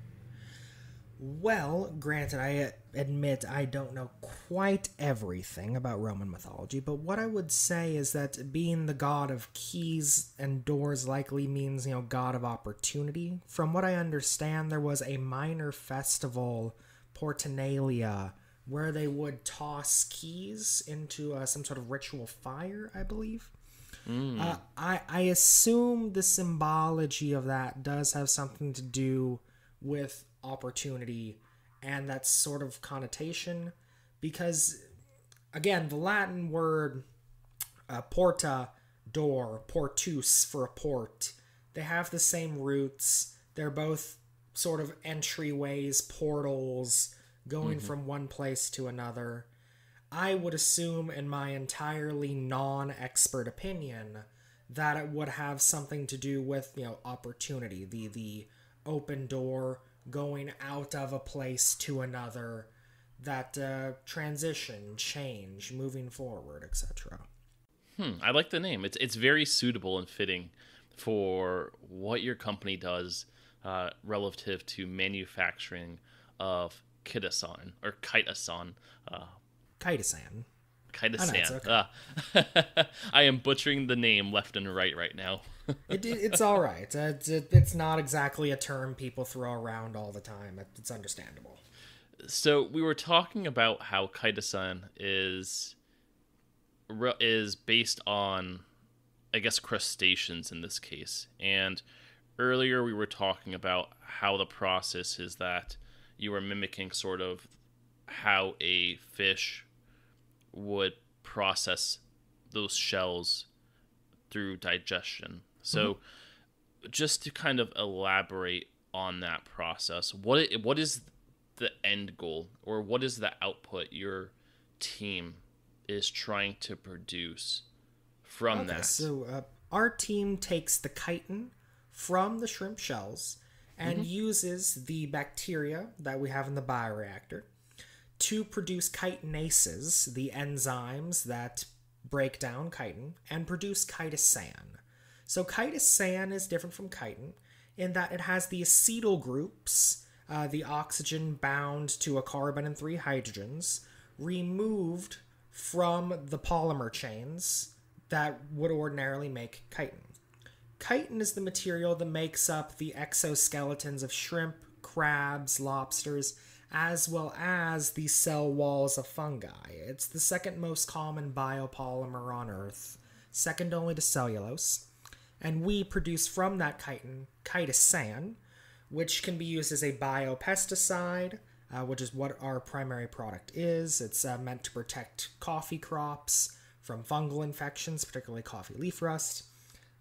Well, granted, I admit I don't know quite everything about Roman mythology, but what I would say is that being the god of keys and doors likely means, you know, god of opportunity. From what I understand, there was a minor festival, Portunalia, where they would toss keys into uh, some sort of ritual fire, I believe. Mm. Uh, I, I assume the symbology of that does have something to do with opportunity and that sort of connotation because again the latin word uh, porta door portus for a port they have the same roots they're both sort of entryways portals going mm-hmm. from one place to another i would assume in my entirely non-expert opinion that it would have something to do with you know opportunity the the open door going out of a place to another, that uh, transition, change, moving forward, etc. Hmm, I like the name. It's it's very suitable and fitting for what your company does uh, relative to manufacturing of kitasan or kitasan. Uh, Kitasan. Kitasan. Okay. Uh, [laughs] I am butchering the name left and right right now. It, it, it's all right. It's, it, it's not exactly a term people throw around all the time. It's understandable. So we were talking about how Kitasan is is based on, I guess, crustaceans in this case. And earlier we were talking about how the process is that you are mimicking sort of how a fish would process those shells through digestion. So, mm-hmm. just to kind of elaborate on that process, what what is the end goal, or what is the output your team is trying to produce from okay, that? So, uh, our team takes the chitin from the shrimp shells and mm-hmm. uses the bacteria that we have in the bioreactor to produce chitinases, the enzymes that break down chitin, and produce chitosan. So chitosan is different from chitin in that it has the acetyl groups, uh, the oxygen bound to a carbon and three hydrogens, removed from the polymer chains that would ordinarily make chitin. Chitin is the material that makes up the exoskeletons of shrimp, crabs, lobsters, as well as the cell walls of fungi. It's the second most common biopolymer on Earth, second only to cellulose and we produce from that chitin chitosan, which can be used as a biopesticide, uh, which is what our primary product is. It's uh, meant to protect coffee crops from fungal infections, particularly coffee leaf rust.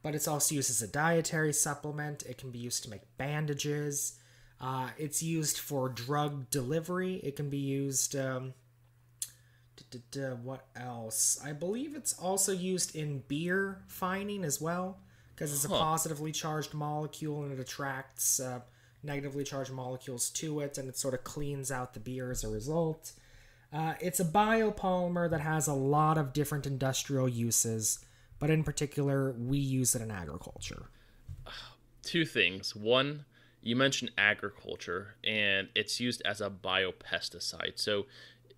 But it's also used as a dietary supplement. It can be used to make bandages. Uh, it's used for drug delivery. It can be used. Um, what else? I believe it's also used in beer fining as well because it's a positively charged molecule and it attracts uh, negatively charged molecules to it and it sort of cleans out the beer as a result. Uh, it's a biopolymer that has a lot of different industrial uses, but in particular, we use it in agriculture. [sighs] Two things. One, you mentioned agriculture, and it's used as a biopesticide. So,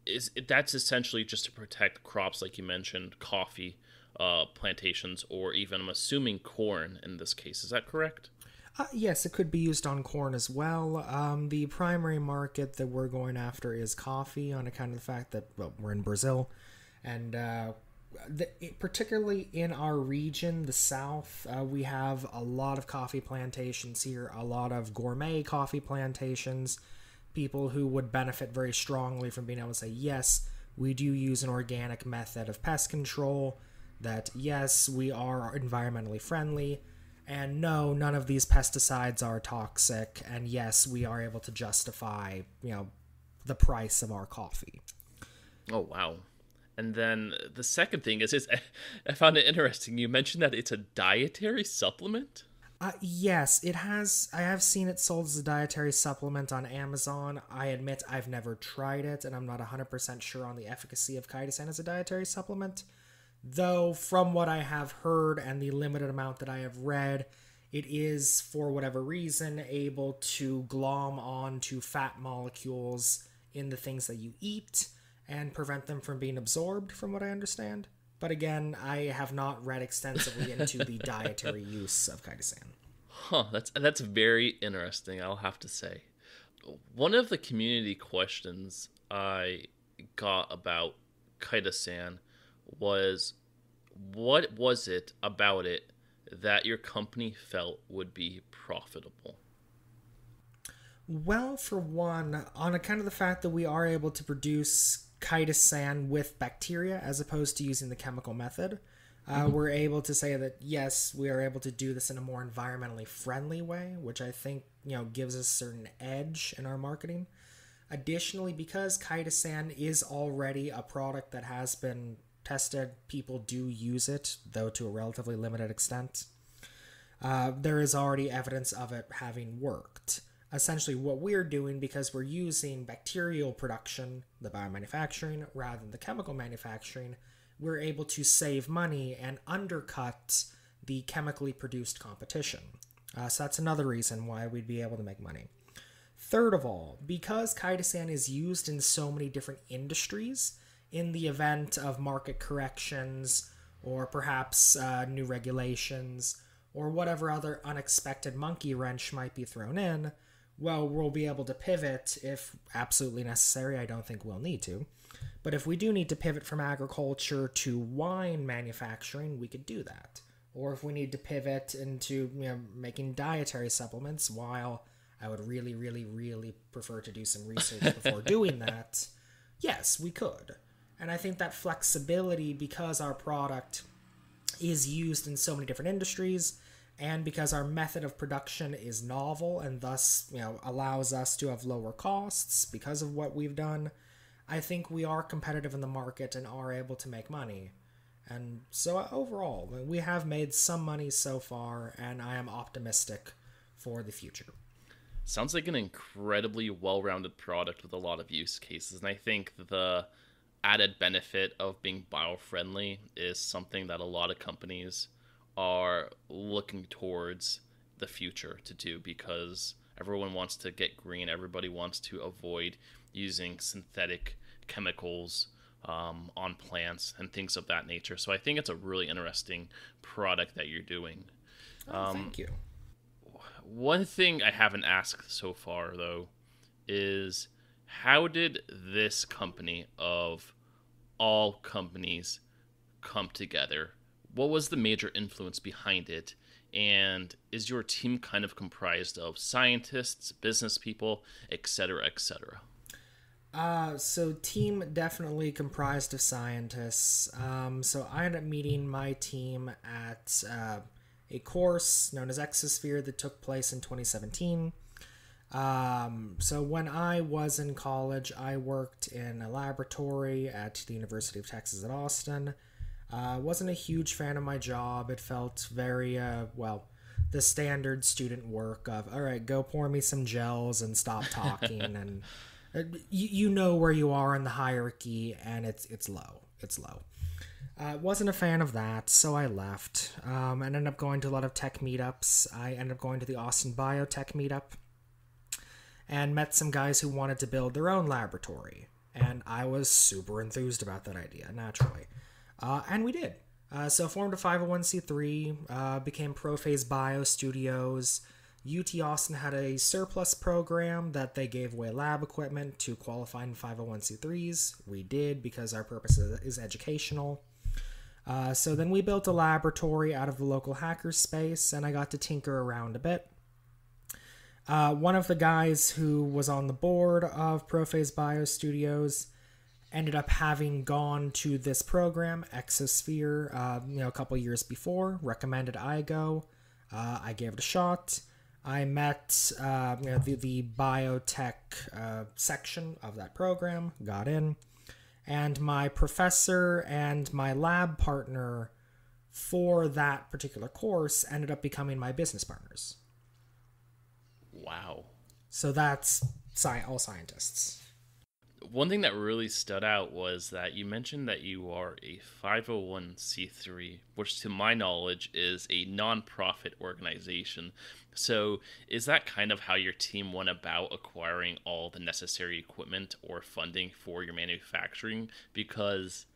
is that's essentially just to protect crops, like you mentioned, coffee, uh, plantations or even, I'm assuming, corn in this case. Is that correct? Uh, yes, it could be used on corn as well. Um, the primary market that we're going after is coffee on account of the fact that well, we're in Brazil. And uh, the, particularly in our region, the South, uh, we have a lot of coffee plantations here, a lot of gourmet coffee plantations. People who would benefit very strongly from being able to say, yes, we do use an organic method of pest control that yes, we are environmentally friendly, and no, none of these pesticides are toxic, and yes, we are able to justify, you know, the price of our coffee. Oh wow. And then the second thing is, is [laughs] I found it interesting. You mentioned that it's a dietary supplement. Uh, yes, it has. I have seen it sold as a dietary supplement on Amazon. I admit I've never tried it, and I'm not 100% sure on the efficacy of chitosan as a dietary supplement. Though, from what I have heard and the limited amount that I have read, it is, for whatever reason, able to glom onto fat molecules in the things that you eat and prevent them from being absorbed, from what I understand. But again, I have not read extensively into the [laughs] dietary use of chitosan. Huh, that's that's very interesting, I'll have to say. One of the community questions I got about chitosan was what was it about it that your company felt would be profitable? Well, for one, on account of the fact that we are able to produce chitosan with bacteria as opposed to using the chemical method. Uh, mm-hmm. We're able to say that yes, we are able to do this in a more environmentally friendly way, which I think you know gives us a certain edge in our marketing. Additionally, because chitosan is already a product that has been tested, people do use it, though to a relatively limited extent. Uh, there is already evidence of it having worked essentially what we're doing because we're using bacterial production, the biomanufacturing, rather than the chemical manufacturing, we're able to save money and undercut the chemically produced competition. Uh, so that's another reason why we'd be able to make money. Third of all, because chitosan is used in so many different industries, in the event of market corrections or perhaps uh, new regulations or whatever other unexpected monkey wrench might be thrown in, well, we'll be able to pivot if absolutely necessary. I don't think we'll need to. But if we do need to pivot from agriculture to wine manufacturing, we could do that. Or if we need to pivot into you know, making dietary supplements, while I would really, really, really prefer to do some research [laughs] before doing that, yes, we could. And I think that flexibility, because our product is used in so many different industries, and because our method of production is novel and thus you know allows us to have lower costs because of what we've done i think we are competitive in the market and are able to make money. And so uh, overall we have made some money so far and i am optimistic for the future. Sounds like an incredibly well-rounded product with a lot of use cases. And i think the added benefit of being bio-friendly is something that a lot of companies are looking towards the future to do because everyone wants to get green. Everybody wants to avoid using synthetic chemicals um, on plants and things of that nature. So I think it's a really interesting product that you're doing. Oh, um, thank you. One thing I haven't asked so far, though, is how did this company of all companies come together what was the major influence behind it? And is your team kind of comprised of scientists, business people, etc., etc.? Uh, so team definitely comprised of scientists. Um, so I ended up meeting my team at uh, a course known as Exosphere that took place in 2017. Um, so when I was in college, I worked in a laboratory at the University of Texas at Austin. Uh, wasn't a huge fan of my job. It felt very, uh, well, the standard student work of, all right, go pour me some gels and stop [laughs] talking. and uh, you, you know where you are in the hierarchy, and it's, it's low. It's low. Uh, wasn't a fan of that, so I left. Um, and ended up going to a lot of tech meetups. I ended up going to the Austin Biotech meetup and met some guys who wanted to build their own laboratory. And I was super enthused about that idea, naturally. Uh, and we did. Uh, so formed a 501c3, uh, became Prophase Bio Studios. UT Austin had a surplus program that they gave away lab equipment to qualifying 501c3s. We did because our purpose is educational. Uh, so then we built a laboratory out of the local hacker space, and I got to tinker around a bit. Uh, one of the guys who was on the board of Prophase Bio Studios ended up having gone to this program, Exosphere, uh, you know, a couple years before. Recommended I go. Uh, I gave it a shot. I met uh, you know, the, the biotech uh, section of that program, got in, and my professor and my lab partner for that particular course ended up becoming my business partners. Wow. So that's sci- all scientists. One thing that really stood out was that you mentioned that you are a 501c3, which to my knowledge is a nonprofit organization. So, is that kind of how your team went about acquiring all the necessary equipment or funding for your manufacturing? Because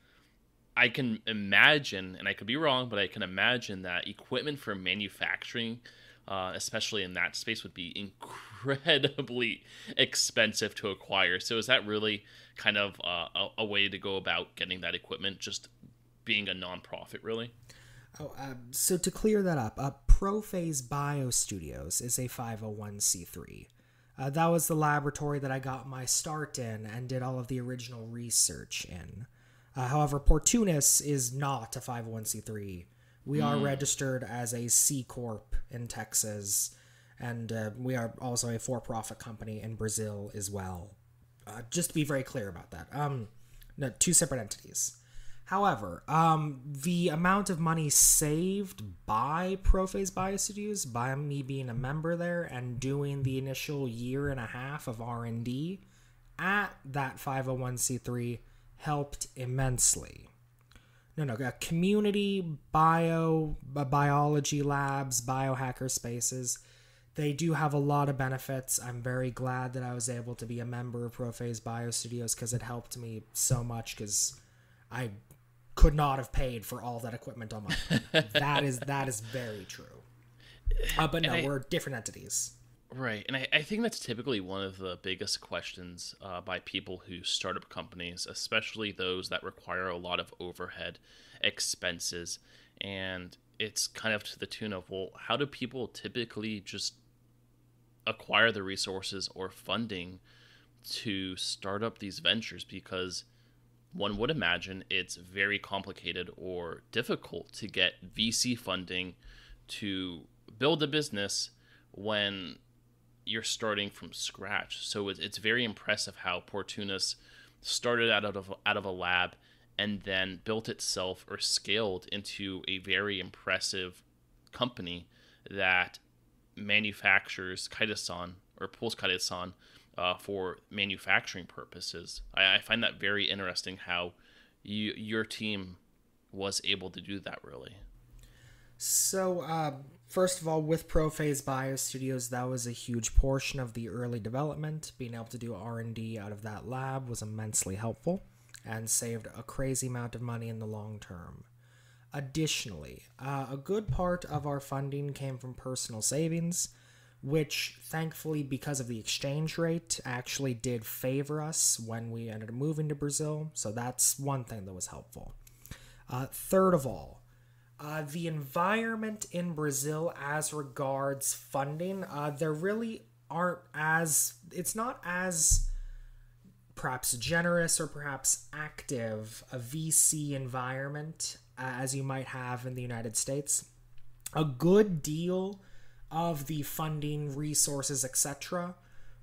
I can imagine, and I could be wrong, but I can imagine that equipment for manufacturing uh, especially in that space, would be incredibly [laughs] expensive to acquire. So, is that really kind of uh, a, a, way to go about getting that equipment? Just being a nonprofit, really? Oh, um, so to clear that up, uh, Prophase Bio Studios is a 501c3. Uh, that was the laboratory that I got my start in and did all of the original research in. Uh, however, Portunus is not a 501c3 we mm. are hmm. registered as a C Corp in Texas, and uh, we are also a for profit company in Brazil as well. Uh, just to be very clear about that. Um, no, two separate entities. However, um, the amount of money saved by Prophase Biostudios by me being a member there and doing the initial year and a half of R and D at that 501c3 helped immensely no no community bio biology labs biohacker spaces. They do have a lot of benefits. I'm very glad that i was able to be a member of prophase bio studios because it helped me so much because i could not have paid for all that equipment on my own. [laughs] That is that is very true. Uh, but no I, we're different entities Right. And I, I think that's typically one of the biggest questions uh, by people who start up companies, especially those that require a lot of overhead expenses. And it's kind of to the tune of, well, how do people typically just acquire the resources or funding to start up these ventures? Because one would imagine it's very complicated or difficult to get VC funding to build a business when you're starting from scratch. So it's very impressive how Portunus started out of out of a lab and then built itself or scaled into a very impressive company that manufactures chitosan or pulls chitosan uh, for manufacturing purposes. I, I, find that very interesting how you your team was able to do that really. So, uh, first of all, with Prophase Bio Studios, that was a huge portion of the early development. Being able to do R and D out of that lab was immensely helpful, and saved a crazy amount of money in the long term. Additionally, uh, a good part of our funding came from personal savings, which thankfully, because of the exchange rate, actually did favor us when we ended up moving to Brazil. So that's one thing that was helpful. Uh, third of all, uh, the environment in Brazil as regards funding, uh, there really aren't as, it's not as perhaps generous or perhaps active a VC environment uh, as you might have in the United States. A good deal of the funding, resources, etc.,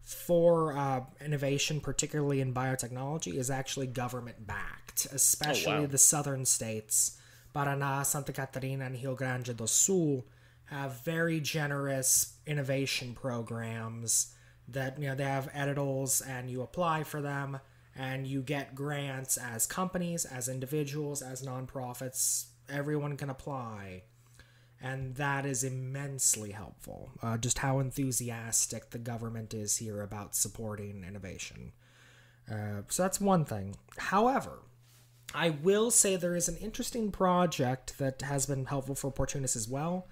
for uh, innovation, particularly in biotechnology, is actually government backed, especially oh, wow. the southern states Paraná, Santa Catarina, and Rio Grande do Sul have very generous innovation programs that you know they have editals and you apply for them and you get grants as companies, as individuals, as nonprofits. Everyone can apply. And that is immensely helpful. Uh, just how enthusiastic the government is here about supporting innovation. Uh, so that's one thing. However, I will say there is an interesting project that has been helpful for Portunus as well,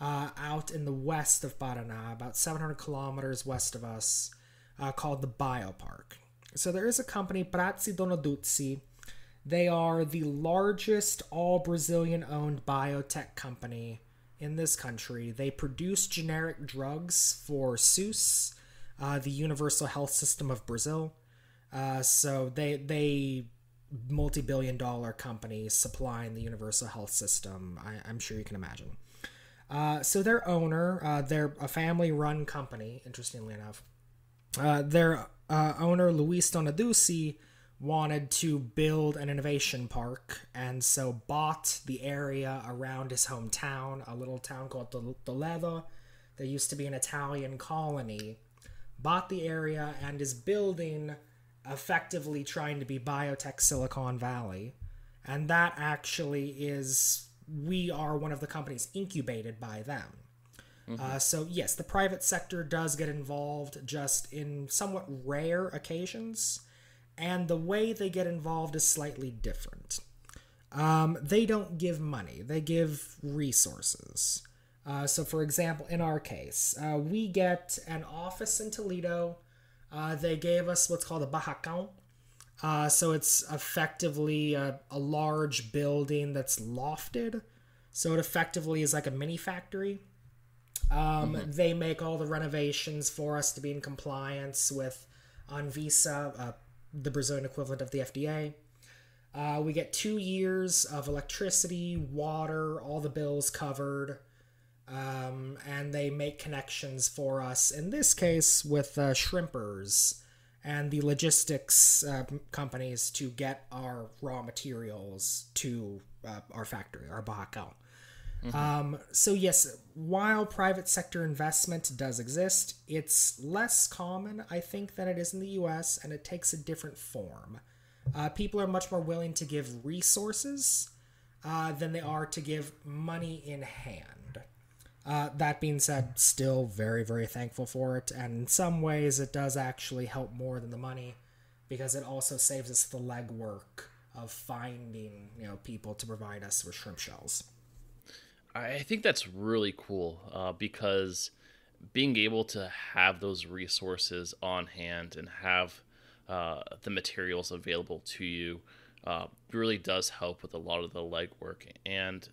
uh, out in the west of Paraná, about 700 kilometers west of us, uh, called the Biopark. So there is a company, Prati-Donaduzzi. They are the largest all Brazilian owned biotech company in this country. They produce generic drugs for SUS, uh, the Universal Health System of Brazil. Uh, so they they multi-billion dollar company supplying the universal health system I, am sure you can imagine uh, so their owner uh, they're a family-run company interestingly enough uh, their uh, owner Luiz Donaduzzi wanted to build an innovation park and so bought the area around his hometown, a little town called Toledo. There used to be an Italian colony. Bought the area and is building effectively trying to be biotech Silicon Valley. And that actually is, we are one of the companies incubated by them. Mm-hmm. Uh, so, yes, the private sector does get involved just in somewhat rare occasions and the way they get involved is slightly different. Um, they don't give money, they give resources. Uh, so, for example, in our case, uh, we get an office in Toledo. Uh, they gave us what's called a barracão. Uh, so, it's effectively a, a, large building that's lofted. So, it effectively is like a mini factory. Um, mm-hmm. They make all the renovations for us to be in compliance with Anvisa, uh, the Brazilian equivalent of the FDA. Uh, we get two years of electricity, water, all the bills covered, um, and they make connections for us. In this case, with uh, shrimpers and the logistics uh, companies to get our raw materials to uh, our factory, our barracão. Mm-hmm. Um, so yes, while private sector investment does exist, it's less common, I think, than it is in the U.S., and it takes a different form. Uh, people are much more willing to give resources uh, than they are to give money in hand. Uh, that being said, still very, very thankful for it, and in some ways, it does actually help more than the money because it also saves us the legwork of finding, you know, people to provide us with shrimp shells. I think that's really cool uh, because being able to have those resources on hand and have uh, the materials available to you uh, really does help with a lot of the legwork. And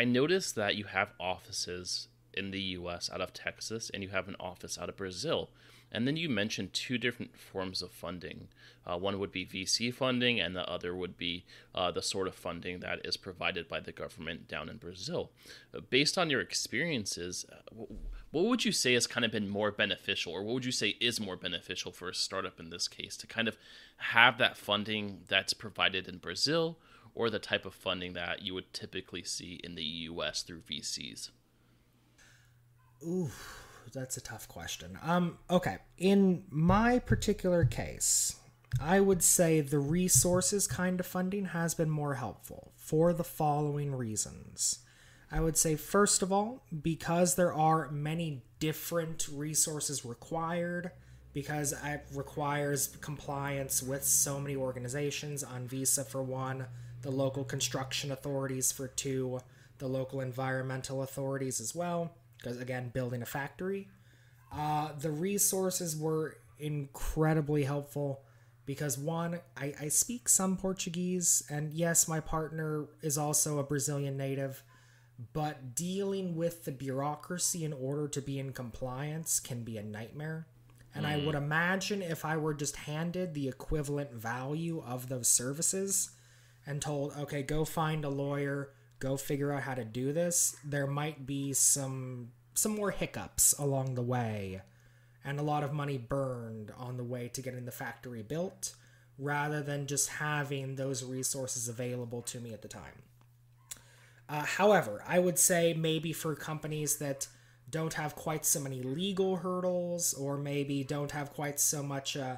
I noticed that you have offices in the US out of Texas and you have an office out of Brazil. And then you mentioned two different forms of funding. Uh, one would be VC funding, and the other would be uh, the sort of funding that is provided by the government down in Brazil. Uh, based on your experiences, uh, what would you say has kind of been more beneficial, or what would you say is more beneficial for a startup in this case to kind of have that funding that's provided in Brazil, or the type of funding that you would typically see in the US through VCs? Ooh that's a tough question. Um, okay. In my particular case, I would say the resources kind of funding has been more helpful for the following reasons. I would say, first of all, because there are many different resources required, because it requires compliance with so many organizations Anvisa for one, the local construction authorities for two, the local environmental authorities as well because again, building a factory. Uh, the resources were incredibly helpful because one, I, I speak some Portuguese, and yes, my partner is also a Brazilian native, but dealing with the bureaucracy in order to be in compliance can be a nightmare. And mm. I would imagine if I were just handed the equivalent value of those services and told, okay, go find a lawyer, go figure out how to do this, there might be some some more hiccups along the way and a lot of money burned on the way to getting the factory built rather than just having those resources available to me at the time. Uh, however, I would say maybe for companies that don't have quite so many legal hurdles or maybe don't have quite so much uh,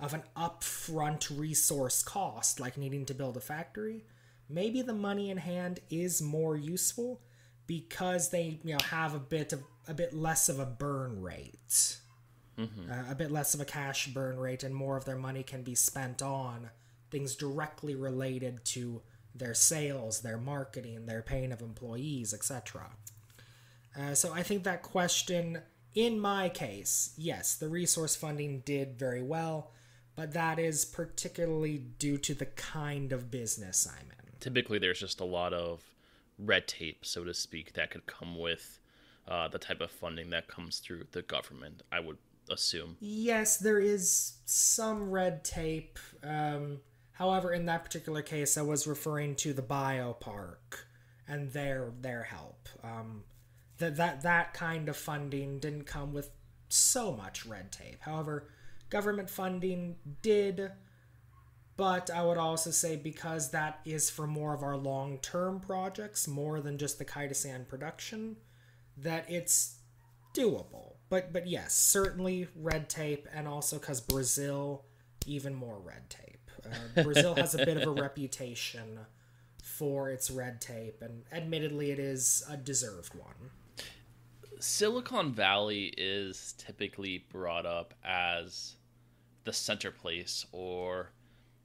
of an upfront resource cost like needing to build a factory, maybe the money in hand is more useful because they you know have a bit of a bit less of a burn rate. Mm-hmm. Uh, a bit less of a cash burn rate and more of their money can be spent on things directly related to their sales, their marketing, their paying of employees, etc. Uh, so I think that question, in my case, yes, the resource funding did very well, but that is particularly due to the kind of business I'm in. Typically, there's just a lot of red tape, so to speak, that could come with uh, the type of funding that comes through the government. I would assume. Yes, there is some red tape. Um, however, in that particular case, I was referring to the biopark and their their help. Um, that that that kind of funding didn't come with so much red tape. However, government funding did but I would also say because that is for more of our long term projects, more than just the chitosan production, that it's doable. But but yes, certainly red tape, and also because Brazil, even more red tape. Uh, Brazil has a bit of a [laughs] reputation for its red tape, and admittedly, it is a deserved one. Silicon Valley is typically brought up as the center place or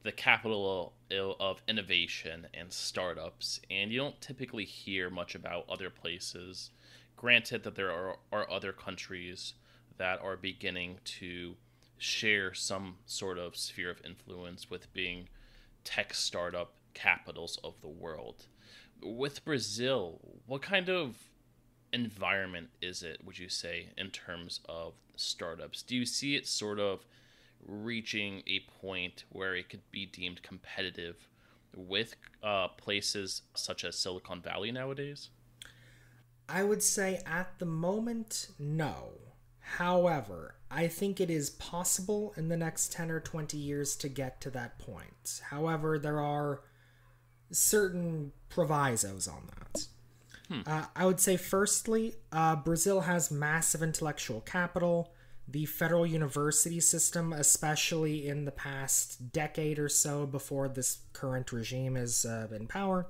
the capital of innovation and startups, and you don't typically hear much about other places. Granted, that there are, are other countries that are beginning to share some sort of sphere of influence with being tech startup capitals of the world. With Brazil, what kind of environment is it, would you say, in terms of startups? Do you see it sort of reaching a point where it could be deemed competitive with uh, places such as Silicon Valley nowadays? I would say at the moment, no. However, I think it is possible in the next 10 or 20 years to get to that point. However, there are certain provisos on that. Hmm. Uh, I would say, firstly, uh, Brazil has massive intellectual capital. The federal university system, especially in the past decade or so before this current regime is uh, in power,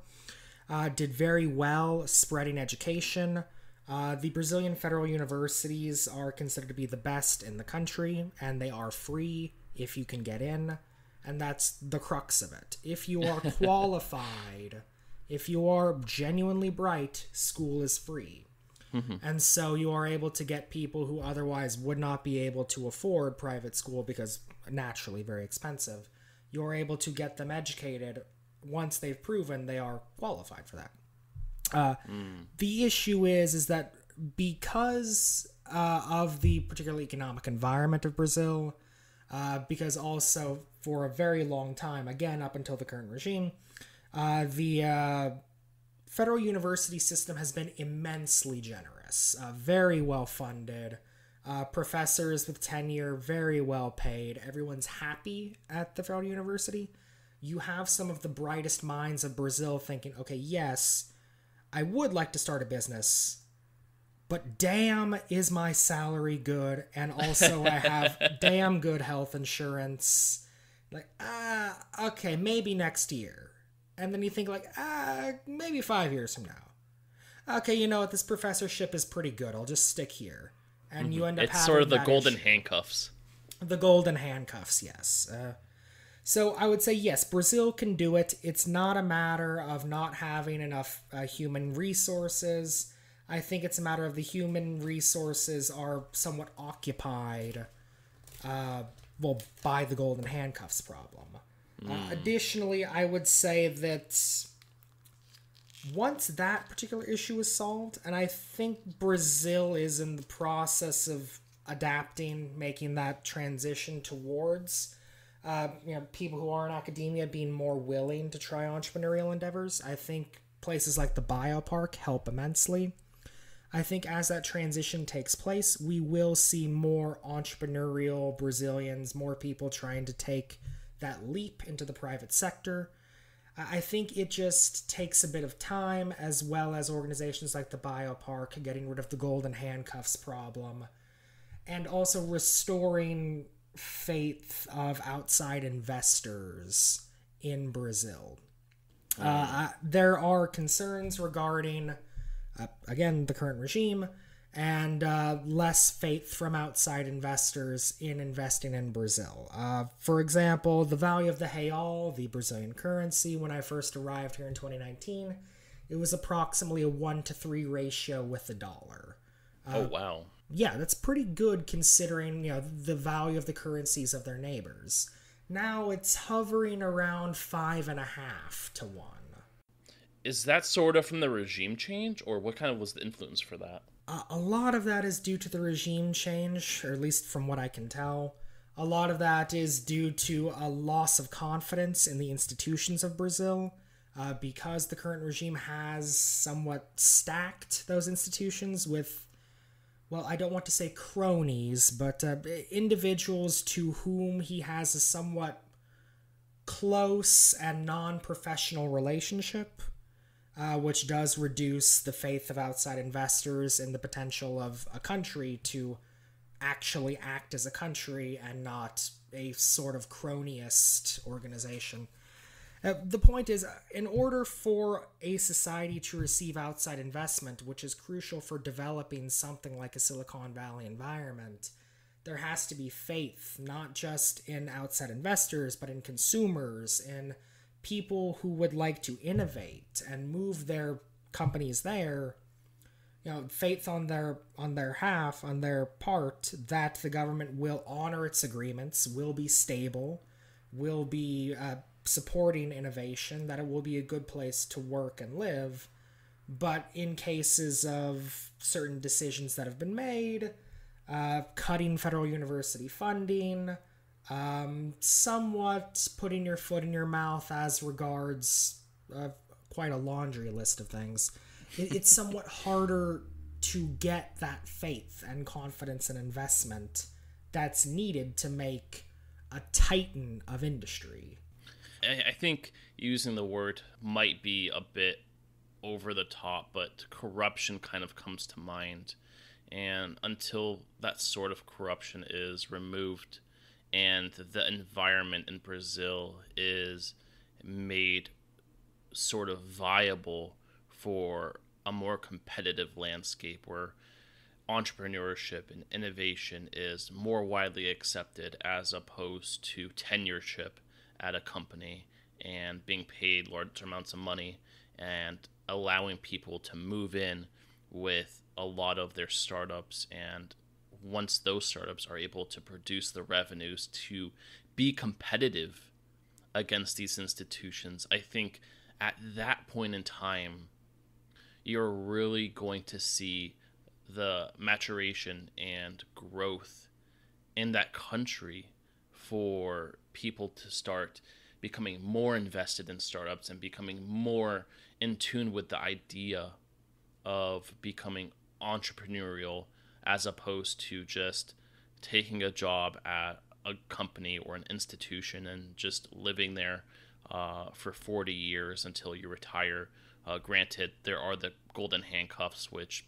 uh, did very well spreading education. Uh, the Brazilian federal universities are considered to be the best in the country, and they are free if you can get in. And that's the crux of it. If you are [laughs] qualified, if you are genuinely bright, school is free. Mm-hmm. And so you are able to get people who otherwise would not be able to afford private school because naturally very expensive. You're able to get them educated once they've proven they are qualified for that. Uh, mm. The issue is is that because uh, of the particular economic environment of Brazil, uh, because also for a very long time, again up until the current regime, uh, the uh, federal university system has been immensely generous, uh, very well funded. professors with tenure, very well paid. Everyone's happy at the federal university you have some of the brightest minds of Brazil thinking, okay, yes, I would like to start a business, but damn, is my salary good? And also, I have [laughs] damn good health insurance. Like, ah, okay, maybe next year. And then you think, like, ah, maybe five years from now. Okay, you know what? This professorship is pretty good. I'll just stick here. And mm-hmm. you end up it's sort of the golden issue. handcuffs. The golden handcuffs, yes. Uh, so I would say yes, Brazil can do it. It's not a matter of not having enough uh, human resources. I think it's a matter of the human resources are somewhat occupied, uh, well, by the golden handcuffs problem. Uh, additionally, I would say that once that particular issue is solved, and I think Brazil is in the process of adapting, making that transition towards uh, you know, people who are in academia being more willing to try entrepreneurial endeavors. I think places like the biopark help immensely. I think as that transition takes place, we will see more entrepreneurial Brazilians, more people trying to take that leap into the private sector. I think it just takes a bit of time, as well as organizations like the Biopark getting rid of the golden handcuffs problem, and also restoring faith of outside investors in Brazil. Uh, there are concerns regarding, uh, again, the current regime and uh, less faith from outside investors in investing in Brazil. Uh, for example, the value of the real, the Brazilian currency, when I first arrived here in 2019, it was approximately a 1 to 3 ratio with the dollar. oh, wow yeah, that's pretty good considering you know the value of the currencies of their neighbors. Now it's hovering around five and a half to one. Is that sort of from the regime change, or what kind of was the influence for that? Uh, a lot of that is due to the regime change, or at least from what I can tell. A lot of that is due to a loss of confidence in the institutions of Brazil. Uh, because the current regime has somewhat stacked those institutions with well, I don't want to say cronies, but uh, individuals to whom he has a somewhat close and non professional relationship, uh, which does reduce the faith of outside investors in the potential of a country to actually act as a country and not a sort of cronyist organization. Uh, the point is, in order for a society to receive outside investment, which is crucial for developing something like a Silicon Valley environment, there has to be faith, not just in outside investors, but in consumers, in people who would like to innovate and move their companies there. You know, faith on their on their half, on their part, that the government will honor its agreements, will be stable, will be uh, supporting innovation, that it will be a good place to work and live. But in cases of certain decisions that have been made, uh, cutting federal university funding, um, somewhat putting your foot in your mouth as regards uh, quite a laundry list of things. It, it's somewhat harder to get that faith and confidence and investment that's needed to make a titan of industry. I think using the word might be a bit over the top, but corruption kind of comes to mind. And until that sort of corruption is removed and the environment in Brazil is made sort of viable for a more competitive landscape where entrepreneurship and innovation is more widely accepted as opposed to tenureship at a company and being paid large amounts of money and allowing people to move in with a lot of their startups and once those startups are able to produce the revenues to be competitive against these institutions i think at that point in time you're really going to see the maturation and growth in that country for people to start becoming more invested in startups and becoming more in tune with the idea of becoming entrepreneurial as opposed to just taking a job at a company or an institution and just living there uh, for 40 years until you retire. Uh, granted, there are the golden handcuffs, which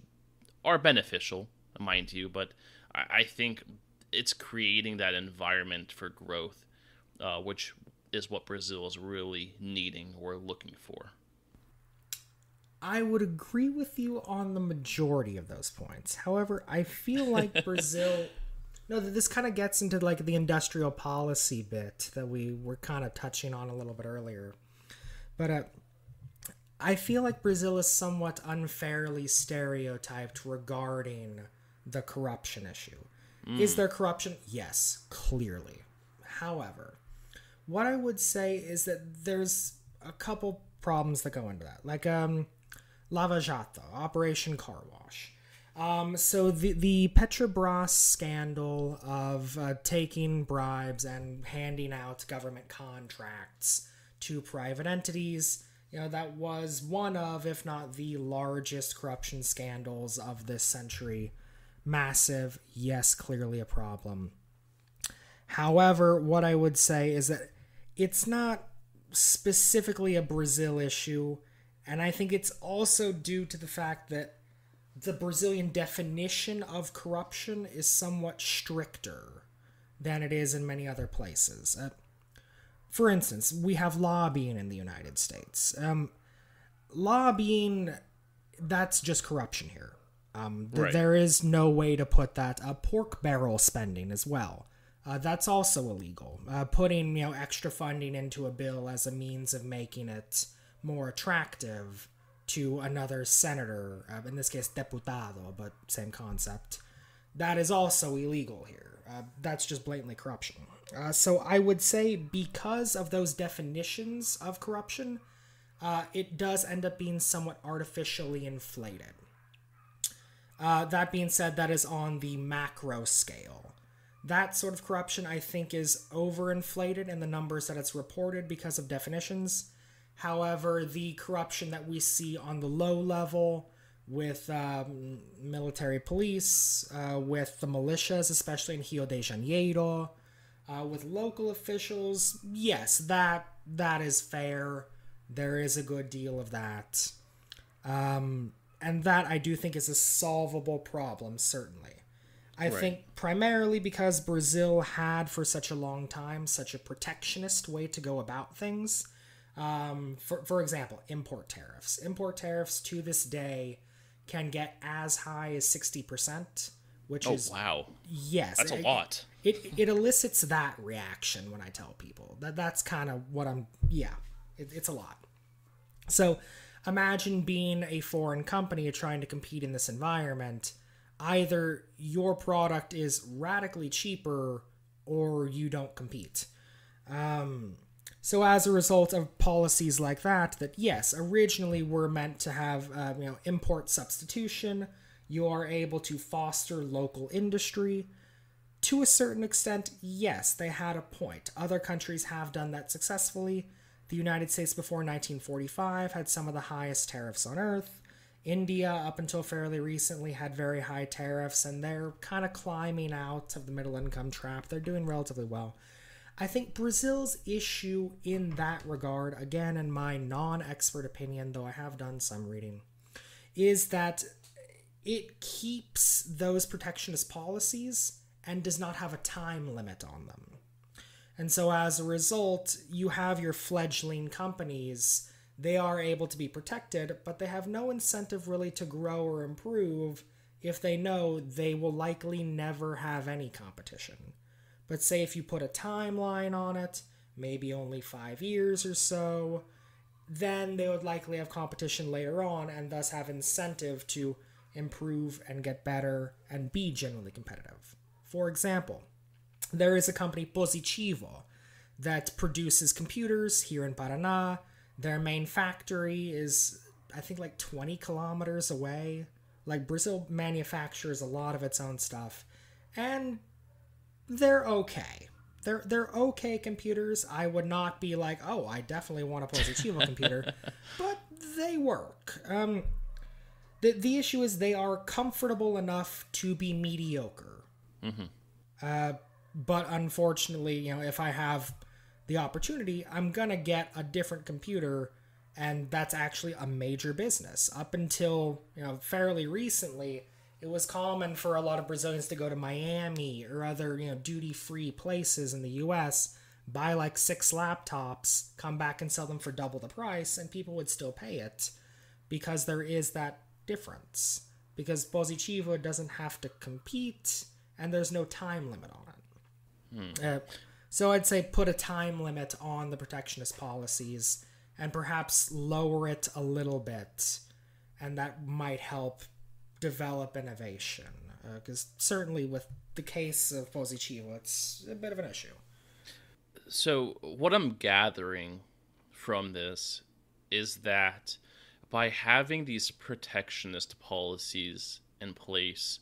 are beneficial, mind you, but I, I think it's creating that environment for growth, uh, which is what Brazil is really needing or looking for. I would agree with you on the majority of those points. However, I feel like [laughs] Brazil. no, this kind of gets into like the industrial policy bit that we were kind of touching on a little bit earlier. But uh, I feel like Brazil is somewhat unfairly stereotyped regarding the corruption issue. Mm. Is there corruption? Yes, clearly. However, what I would say is that there's a couple problems that go into that. Like um Lava Operation Car Wash. Um, so the the Petrobras scandal of uh, taking bribes and handing out government contracts to private entities, you know, that was one of, if not the largest corruption scandals of this century. Massive, yes, clearly a problem. However, what I would say is that it's not specifically a Brazil issue and I think it's also due to the fact that the Brazilian definition of corruption is somewhat stricter than it is in many other places. Uh, for instance, we have lobbying in the United States. Um, lobbying, that's just corruption here. Um, th- right. There is no way to put that. Uh, pork barrel spending as well. Uh, that's also illegal. Uh, putting you know extra funding into a bill as a means of making it more attractive to another senator, uh, in this case, deputado, but same concept. That is also illegal here. Uh, that's just blatantly corruption. Uh, so I would say because of those definitions of corruption, uh, it does end up being somewhat artificially inflated. Uh, that being said, that is on the macro scale. That sort of corruption, I think, is overinflated in the numbers that it's reported because of definitions. However, the corruption that we see on the low level with um, military police, uh, with the militias, especially in Rio de Janeiro, Uh, with local officials, yes, that that is fair. There is a good deal of that, um, and that I do think is a solvable problem. Certainly, I Right. think primarily because Brazil had for such a long time such a protectionist way to go about things. Um, for for example, import tariffs. Import tariffs to this day can get as high as sixty percent, which Oh is wow, yes, that's a it- lot. it it elicits that reaction when I tell people that that's kind of what I'm. Yeah, it, it's a lot. So imagine being a foreign company trying to compete in this environment. Either your product is radically cheaper or you don't compete. Um, so as a result of policies like that, that yes, originally were meant to have uh, you know import substitution, you are able to foster local industry. To a certain extent, yes, they had a point. Other countries have done that successfully. The United States before 1945 had some of the highest tariffs on earth. India, up until fairly recently, had very high tariffs, and they're kind of climbing out of the middle income trap. They're doing relatively well. I think Brazil's issue in that regard, again, in my non expert opinion, though I have done some reading, is that it keeps those protectionist policies and does not have a time limit on them. And so as a result, you have your fledgling companies. They are able to be protected, but they have no incentive really to grow or improve if they know they will likely never have any competition. But say if you put a timeline on it, maybe only five years or so, then they would likely have competition later on and thus have incentive to improve and get better and be generally competitive. For example, there is a company Positivo that produces computers here in Paraná. Their main factory is, I think, like 20 kilometers away. Like, Brazil manufactures a lot of its own stuff, and they're okay. They're, they're okay computers. I would not be like, oh, I definitely want to play as a Positivo computer, [laughs] but they work. Um, the, the issue is they are comfortable enough to be mediocre. Uh, but unfortunately, you know, if I have the opportunity, I'm gonna get a different computer, and that's actually a major business. Up until you know fairly recently, it was common for a lot of Brazilians to go to Miami or other you know duty free places in the U.S. Buy like six laptops, come back and sell them for double the price, and people would still pay it because there is that difference. Because Positivo doesn't have to compete, and there's no time limit on it. Uh, so I'd say put a time limit on the protectionist policies and perhaps lower it a little bit, and that might help develop innovation. Because certainly with the case of Positivo, it's a bit of an issue. So, what I'm gathering from this is that by having these protectionist policies in place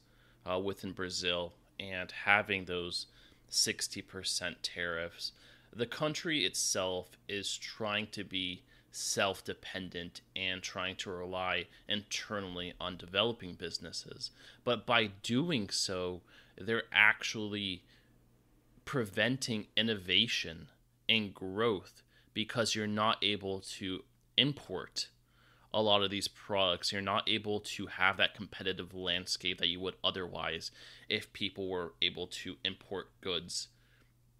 uh, within Brazil and having those 60% tariffs, the country itself is trying to be self dependent and trying to rely internally on developing businesses. But by doing so, they're actually preventing innovation and growth because you're not able to import a lot of these products. You're not able to have that competitive landscape that you would otherwise if people were able to import goods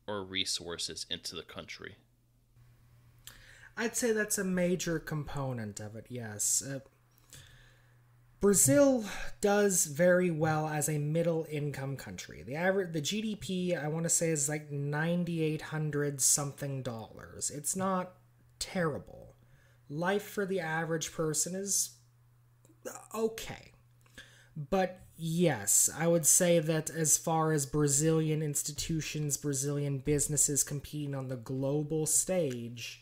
or resources into the country. I'd say that's a major component of it, yes. Uh, Brazil does very well as a middle income country. The average the GDP I want to say is like 9800 something dollars. It's not terrible. Life for the average person is okay. But yes, I would say that as far as Brazilian institutions, Brazilian businesses competing on the global stage,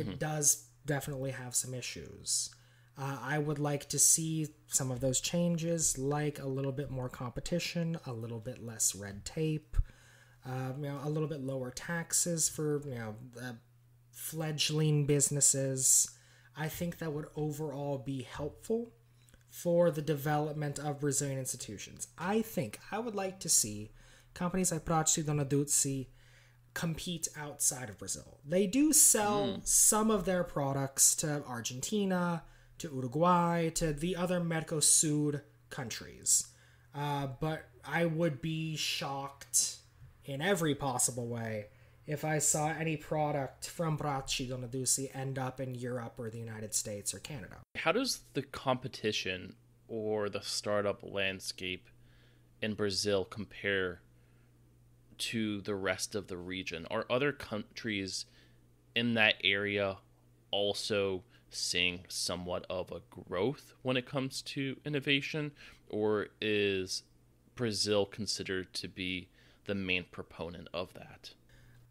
it does definitely have some issues. Uh, I would like to see some of those changes, like a little bit more competition, a little bit less red tape, uh, you know, a little bit lower taxes for you know uh, fledgling businesses. I think that would overall be helpful for the development of Brazilian institutions. I think I would like to see companies like Prati-Donaduzzi compete outside of Brazil. They do sell some of their products to Argentina, to Uruguay, to the other Mercosur countries. Uh, but I would be shocked in every possible way if I saw any product from Prati-Donaduzzi end up in Europe or the United States or Canada. How does the competition or the startup landscape in Brazil compare to the rest of the region? Are other countries in that area also seeing somewhat of a growth when it comes to innovation, or is Brazil considered to be the main proponent of that?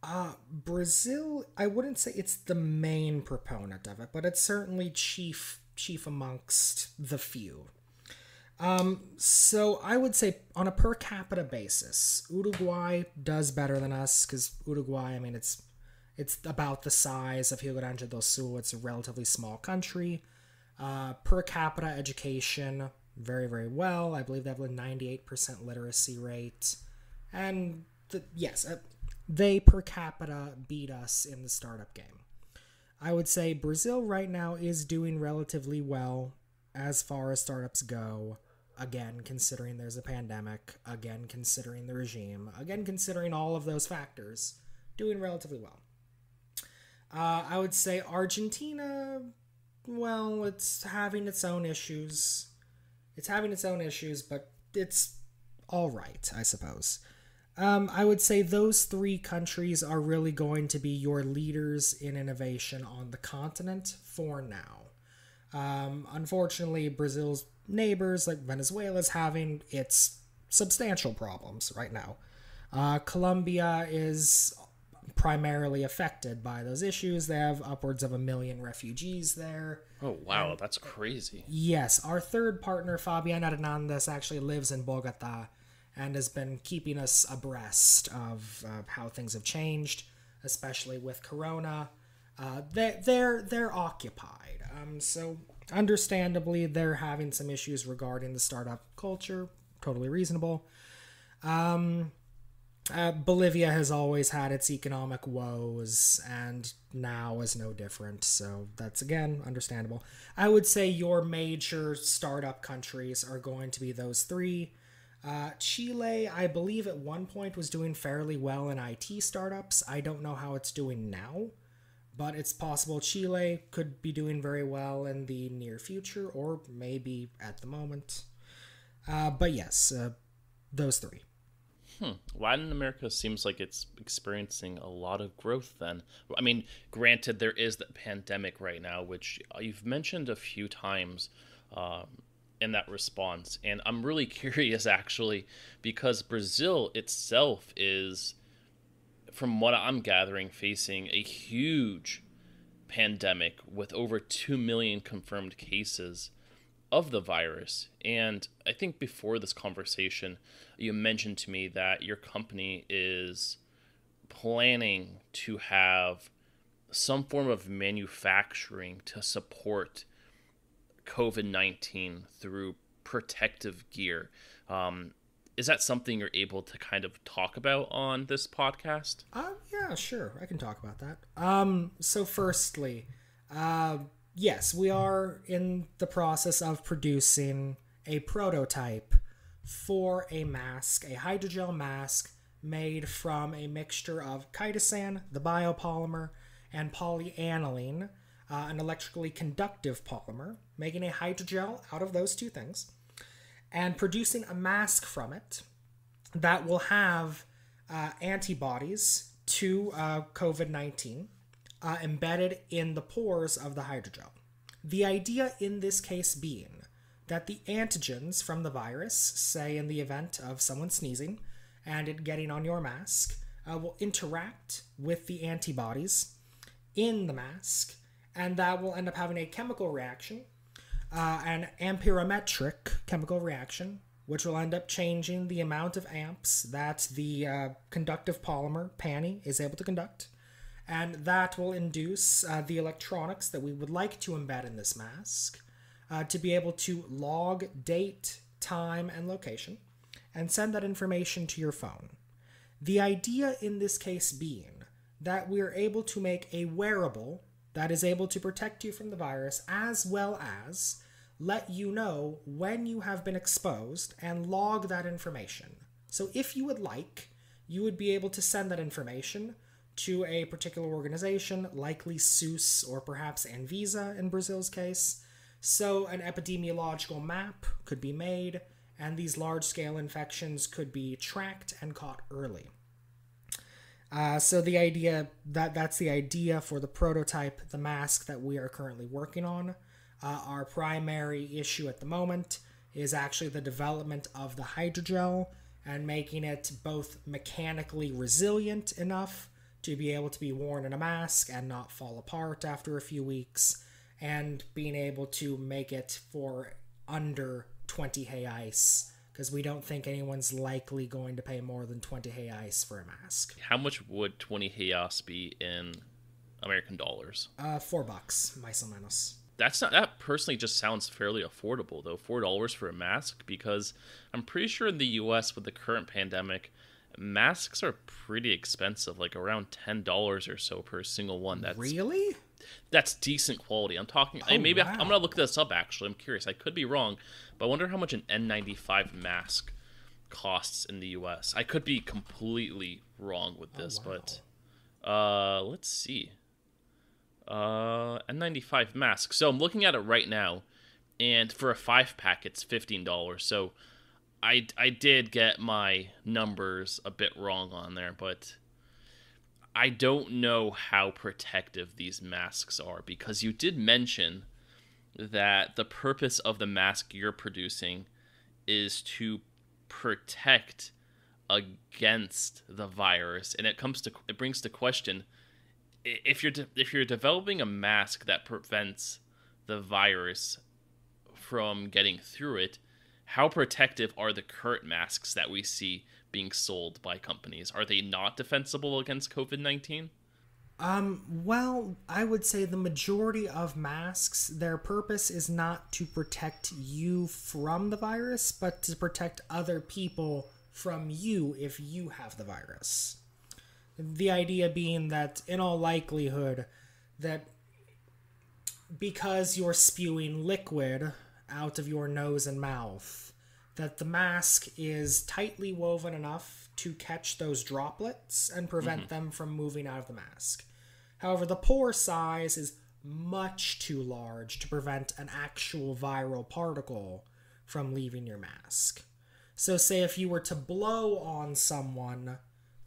Uh, Brazil, I wouldn't say it's the main proponent of it, but it's certainly chief chief amongst the few. Um, so I would say on a per capita basis, Uruguay does better than us because Uruguay, I mean, it's it's about the size of Rio Grande do Sul. It's a relatively small country. Uh, per capita education, very very well. I believe they have a ninety eight percent literacy rate, and the, yes, uh, they per capita beat us in the startup game. I would say Brazil right now is doing relatively well as far as startups go. Again, considering there's a pandemic, again, considering the regime, again, considering all of those factors, doing relatively well. Uh, I would say Argentina, well, it's having its own issues. It's having its own issues, but it's all right, I suppose. Um, I would say those three countries are really going to be your leaders in innovation on the continent for now. Um, unfortunately, Brazil's neighbors, like Venezuela, is having its substantial problems right now. Uh, Colombia is primarily affected by those issues. They have upwards of a million refugees there. Oh, wow, that's crazy. Yes, our third partner, Fabian Hernandez, actually lives in Bogota and has been keeping us abreast of uh, how things have changed, especially with Corona. Uh, they, they're they're occupied, um, so understandably they're having some issues regarding the startup culture. Totally reasonable. Um, uh, Bolivia has always had its economic woes, and now is no different. So that's again understandable. I would say your major startup countries are going to be those three. Uh, Chile, I believe at one point was doing fairly well in IT startups. I don't know how it's doing now, but it's possible Chile could be doing very well in the near future, or maybe at the moment. Uh, but yes, uh, those three. Hmm. Latin America seems like it's experiencing a lot of growth then. I mean, granted, there is the pandemic right now, which you've mentioned a few times. Um, in that response. And I'm really [laughs] curious actually because Brazil itself is from what I'm gathering facing a huge pandemic with over 2 million confirmed cases of the virus. And I think before this conversation, you mentioned to me that your company is planning to have some form of manufacturing to support COVID 19 through protective gear. Um, is that something you're able to kind of talk about on this podcast? Uh, yeah, sure. I can talk about that. Um, so, firstly, uh, yes, we are in the process of producing a prototype for a mask, a hydrogel mask made from a mixture of chitosan, the biopolymer, and polyaniline, uh, an electrically conductive polymer, making a hydrogel out of those two things, and producing a mask from it that will have uh, antibodies to uh, COVID 19 uh, embedded in the pores of the hydrogel. The idea in this case being that the antigens from the virus, say in the event of someone sneezing and it getting on your mask, uh, will interact with the antibodies in the mask and that will end up having a chemical reaction, uh, an amperometric chemical reaction, which will end up changing the amount of amps that the uh, conductive polymer, PANI, is able to conduct. And that will induce uh, the electronics that we would like to embed in this mask uh, to be able to log date, time, and location and send that information to your phone. The idea in this case being that we are able to make a wearable that is able to protect you from the virus as well as let you know when you have been exposed and log that information. So if you would like, you would be able to send that information to a particular organization, likely SUS or perhaps Anvisa in Brazil's case. So an epidemiological map could be made, and these large scale infections could be tracked and caught early. Uh, so the idea that that's the idea for the prototype, the mask that we are currently working on. Uh, our primary issue at the moment is actually the development of the hydrogel and making it both mechanically resilient enough to be able to be worn in a mask and not fall apart after a few weeks, and being able to make it for under 20 reais because we don't think anyone's likely going to pay more than 20 reais for a mask. How much would 20 reais be in American dollars? Uh, four bucks, mais menos. That's not that personally just sounds fairly affordable though. Four dollars for a mask because I'm pretty sure in the U.S. with the current pandemic, masks are pretty expensive, like around ten dollars or so per single one. That's really that's decent quality. I'm talking. Oh, maybe wow. I, am gonna look this up. Actually, I'm curious. I could be wrong, but I wonder how much an N95 mask costs in the U.S. I could be completely wrong with this, oh, wow. but uh, let's see. Uh, N95 mask. So I'm looking at it right now, and for a five pack, it's fifteen dollars. So I I did get my numbers a bit wrong on there, but I don't know how protective these masks are because you did mention that the purpose of the mask you're producing is to protect against the virus and it comes to it brings to question if you're de- if you're developing a mask that prevents the virus from getting through it how protective are the current masks that we see being sold by companies? Are they not defensible against COVID 19? Um, well, I would say the majority of masks, their purpose is not to protect you from the virus, but to protect other people from you if you have the virus. The idea being that, in all likelihood, that because you're spewing liquid out of your nose and mouth, that the mask is tightly woven enough to catch those droplets and prevent mm-hmm. them from moving out of the mask. However, the pore size is much too large to prevent an actual viral particle from leaving your mask. So, say if you were to blow on someone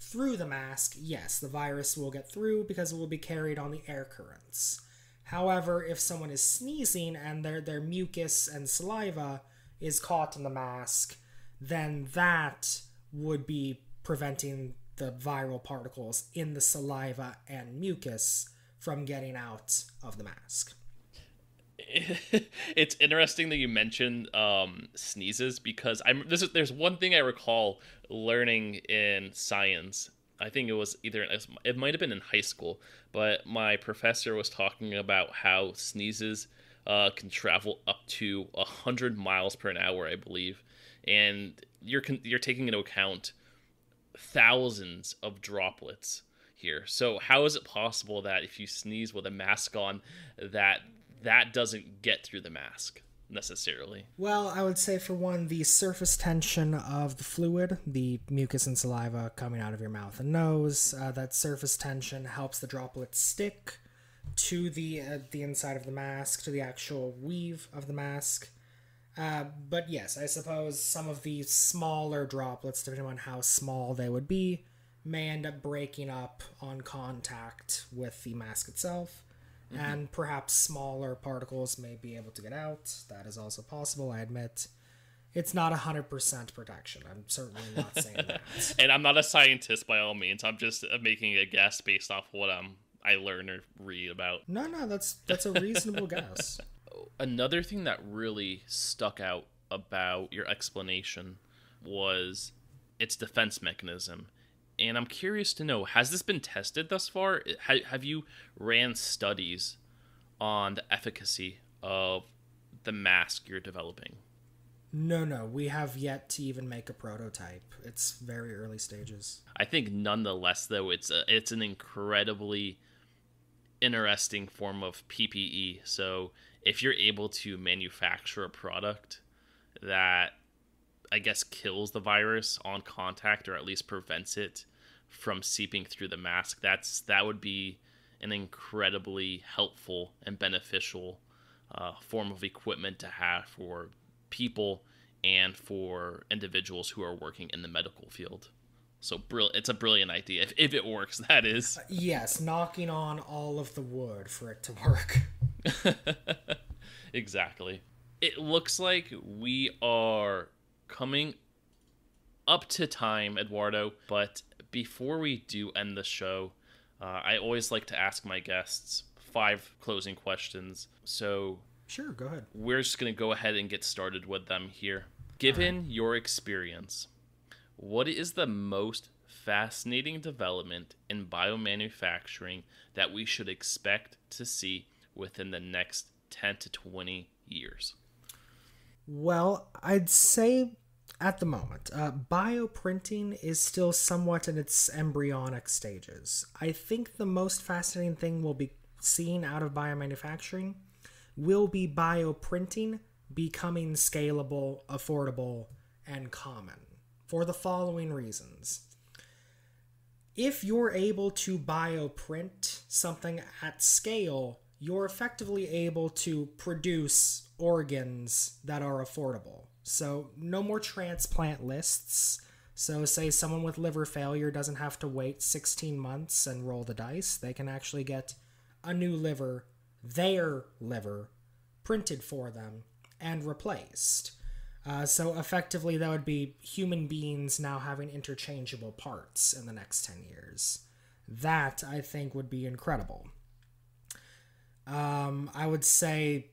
through the mask, yes, the virus will get through because it will be carried on the air currents. However, if someone is sneezing and their, their mucus and saliva is caught in the mask, then that would be preventing the viral particles in the saliva and mucus from getting out of the mask. [laughs] it's interesting that you mentioned um, sneezes because I'm this is, there's one thing I recall learning in science. I think it was either it might have been in high school, but my professor was talking about how sneezes uh, can travel up to 100 miles per hour, I believe. And you're, you're taking into account thousands of droplets here. So how is it possible that if you sneeze with a mask on that that doesn't get through the mask necessarily? Well, I would say for one the surface tension of the fluid, the mucus and saliva coming out of your mouth and nose, uh, that surface tension helps the droplets stick to the uh, the inside of the mask, to the actual weave of the mask. Uh, but yes, I suppose some of the smaller droplets, depending on how small they would be, may end up breaking up on contact with the mask itself. Mm-hmm. And perhaps smaller particles may be able to get out. That is also possible, I admit. It's not 100% protection. I'm certainly not saying [laughs] that. and I'm not a scientist by all means. I'm just making a guess based off what I'm I learn or read about. No, no, that's that's a reasonable [laughs] guess. Another thing that really stuck out about your explanation was its defense mechanism. And I'm curious to know has this been tested thus far? Have you ran studies on the efficacy of the mask you're developing? No, no, we have yet to even make a prototype. It's very early stages. I think nonetheless though it's a, it's an incredibly interesting form of PPE. So if you're able to manufacture a product that I guess kills the virus on contact or at least prevents it from seeping through the mask, that's that would be an incredibly helpful and beneficial uh, form of equipment to have for people and for individuals who are working in the medical field. So it's a brilliant idea if, if it works. That is. Yes, knocking on all of the wood for it to work. [laughs] exactly. It looks like we are coming up to time, Eduardo. But before we do end the show, uh, I always like to ask my guests five closing questions. So Sure, go ahead. We're just going to go ahead and get started with them here. Given right. your experience, what is the most fascinating development in biomanufacturing that we should expect to see within the next 10 to 20 years? Well, I'd say at the moment, uh, bioprinting is still somewhat in its embryonic stages. I think the most fascinating thing we'll be seeing out of biomanufacturing will be bioprinting becoming scalable, affordable, and common for the following reasons. If you're able to bioprint something at scale, you're effectively able to produce organs that are affordable. So, no more transplant lists. So, say someone with liver failure doesn't have to wait 16 months and roll the dice. They can actually get a new liver their liver printed for them and replaced. Uh, so effectively, that would be human beings now having interchangeable parts in the next 10 years. That, I think, would be incredible. Um, I would say,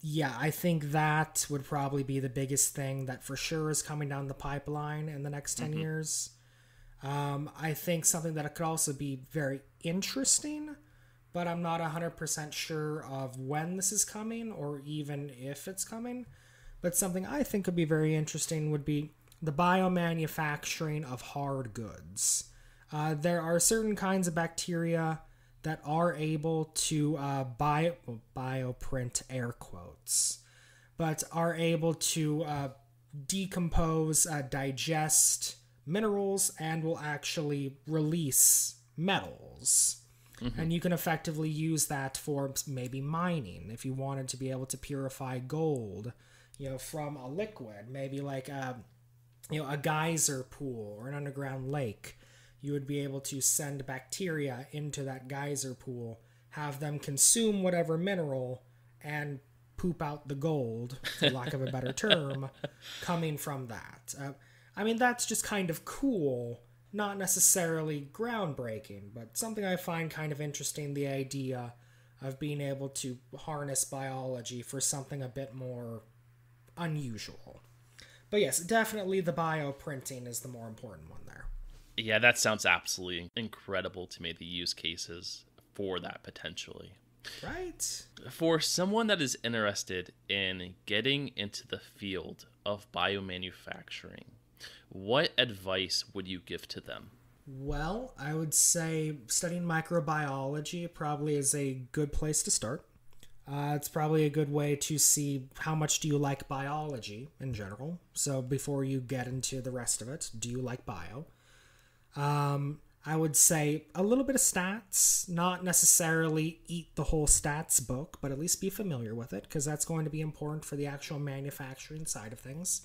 yeah, I think that would probably be the biggest thing that for sure is coming down the pipeline in the next 10 mm-hmm. years. Um, I think something that could also be very interesting but I'm not 100% sure of when this is coming or even if it's coming. But something I think could be very interesting would be the biomanufacturing of hard goods. Uh, there are certain kinds of bacteria that are able to uh, bio, well, bioprint air quotes, but are able to uh, decompose, uh, digest minerals, and will actually release metals. Mm-hmm. And you can effectively use that for maybe mining if you wanted to be able to purify gold, you know, from a liquid, maybe like a you know, a geyser pool or an underground lake. You would be able to send bacteria into that geyser pool, have them consume whatever mineral and poop out the gold, for lack of a better [laughs] term, coming from that. Uh, I mean, that's just kind of cool not necessarily groundbreaking, but something I find kind of interesting the idea of being able to harness biology for something a bit more unusual. But yes, definitely the bioprinting is the more important one there. Yeah, that sounds absolutely incredible to me, the use cases for that potentially. Right. For someone that is interested in getting into the field of biomanufacturing, what advice would you give to them? Well, I would say studying microbiology probably is a good place to start. Uh, it's probably a good way to see how much do you like biology in general. So before you get into the rest of it, do you like bio? Um, I would say a little bit of stats, not necessarily eat the whole stats book, but at least be familiar with it because that's going to be important for the actual manufacturing side of things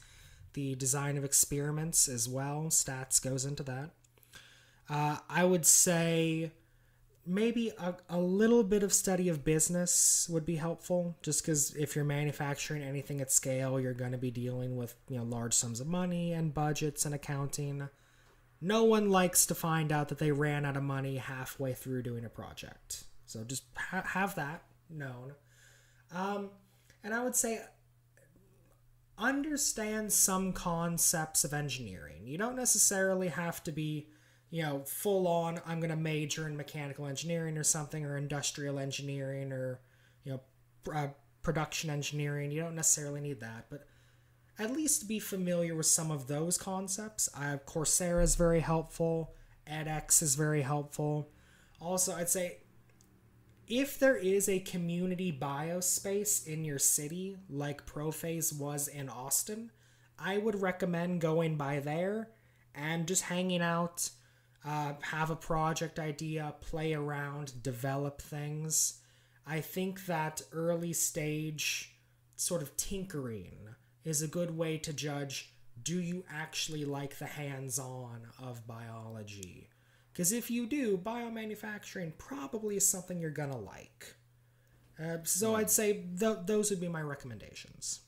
the design of experiments as well. Stats goes into that. Uh, I would say maybe a, a little bit of study of business would be helpful just because if you're manufacturing anything at scale you're going to be dealing with you know large sums of money and budgets and accounting. No one likes to find out that they ran out of money halfway through doing a project. So just ha- have that known. Um, and i would say understand some concepts of engineering. You don't necessarily have to be, you know, full on, I'm going to major in mechanical engineering or something, or industrial engineering, or, you know, uh, production engineering. You don't necessarily need that. But at least be familiar with some of those concepts. Uh, Coursera is very helpful. edX is very helpful. Also, I'd say if there is a community biospace in your city, like Prophase was in Austin, I would recommend going by there and just hanging out, uh, have a project idea, play around, develop things. I think that early stage sort of tinkering is a good way to judge do you actually like the hands on of biology? Because if you do, biomanufacturing probably is something you're going to like. Uh, so I'd say th- those would be my recommendations.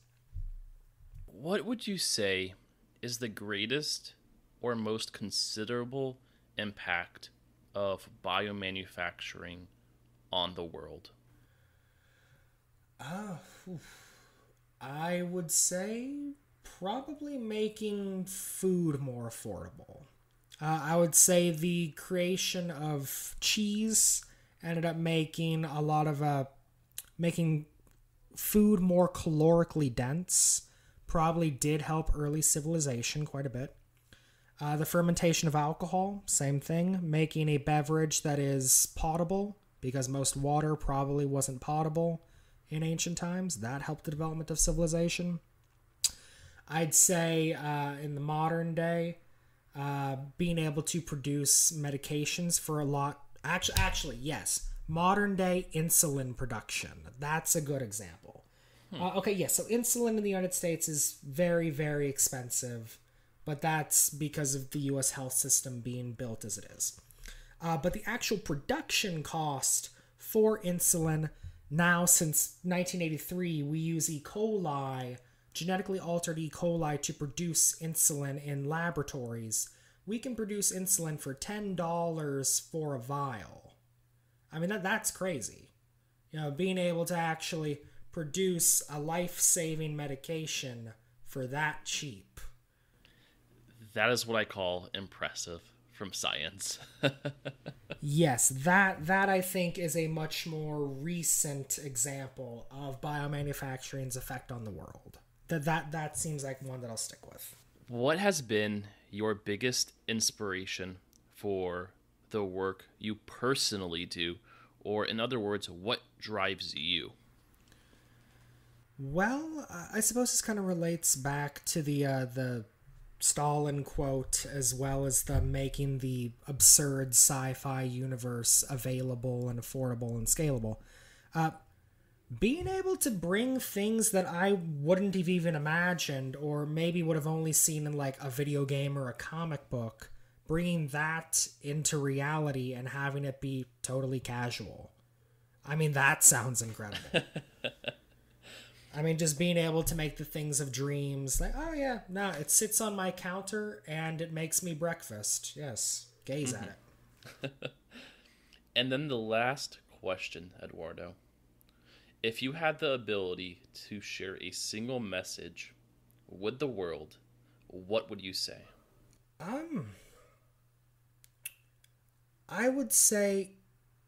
What would you say is the greatest or most considerable impact of biomanufacturing on the world? Oh, I would say probably making food more affordable. Uh, I would say the creation of cheese ended up making a lot of uh, making food more calorically dense. Probably did help early civilization quite a bit. Uh, the fermentation of alcohol, same thing, making a beverage that is potable because most water probably wasn't potable in ancient times. That helped the development of civilization. I'd say uh, in the modern day, uh, being able to produce medications for a lot. Actually, actually, yes, modern day insulin production. That's a good example. Hmm. Uh, okay, yes. Yeah, so insulin in the United States is very, very expensive, but that's because of the U.S. health system being built as it is. Uh, but the actual production cost for insulin now, since 1983, we use E. coli genetically altered E. coli to produce insulin in laboratories, we can produce insulin for $10 for a vial. I mean, that, that's crazy. You know, being able to actually produce a life saving medication for that cheap. That is what I call impressive from science. [laughs] yes, that that I think is a much more recent example of biomanufacturing's effect on the world that that that seems like one that I'll stick with. What has been your biggest inspiration for the work you personally do, or in other words, what drives you? Well, I suppose this kind of relates back to the uh, the Stalin quote, as well as the making the absurd sci-fi universe available and affordable and scalable. Uh, being able to bring things that I wouldn't have even imagined or maybe would have only seen in like a video game or a comic book, bringing that into reality and having it be totally casual. I mean, that sounds incredible. [laughs] I mean, just being able to make the things of dreams, like, oh yeah, no, it sits on my counter and it makes me breakfast. Yes, gaze mm-hmm. at it. [laughs] and then the last question, Eduardo if you had the ability to share a single message with the world, what would you say? Um, I would say,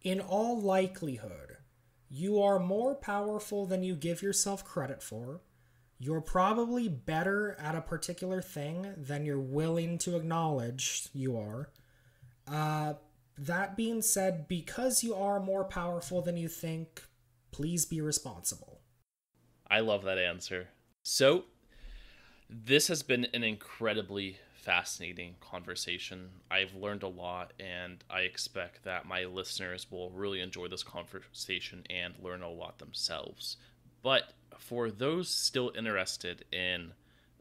in all likelihood, you are more powerful than you give yourself credit for. You're probably better at a particular thing than you're willing to acknowledge you are. Uh, that being said, because you are more powerful than you think, Please be responsible. I love that answer. So, this has been an incredibly fascinating conversation. I've learned a lot, and I expect that my listeners will really enjoy this conversation and learn a lot themselves. But for those still interested in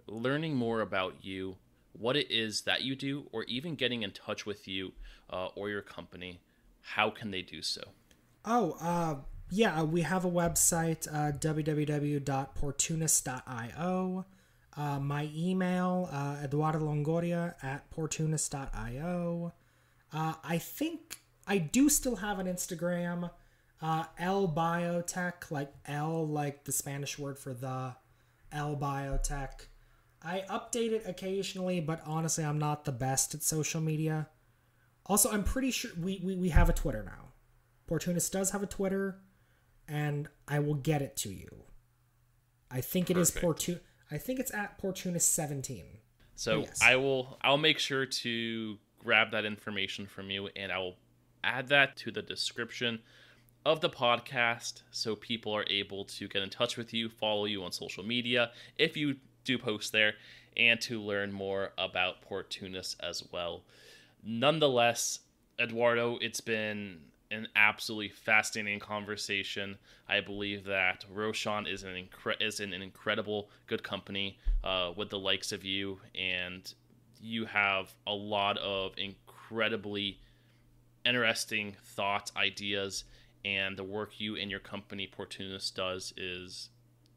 learning more about you, what it is that you do, or even getting in touch with you uh, or your company, how can they do so? Oh, uh, yeah, uh, we have a website, uh, www.portunus.io. Uh, my email, uh, Eduardo Longoria at portunus.io. Uh, I think I do still have an Instagram, uh, El Biotech, like L, like the Spanish word for the, El Biotech. I update it occasionally, but honestly, I'm not the best at social media. Also, I'm pretty sure we, we, we have a Twitter now. Portunus does have a Twitter and I will get it to you. I think it Perfect. is Portu- I think it's at Portunus17. So Yes. I will I'll make sure to grab that information from you and I will add that to the description of the podcast so people are able to get in touch with you, follow you on social media if you do post there, and to learn more about Portunus as well. Nonetheless, Eduardo, it's been an absolutely fascinating conversation. I believe that Roshan is an incre- is an incredible good company uh, with the likes of you, and you have a lot of incredibly interesting thoughts, ideas, and the work you and your company Portunus does is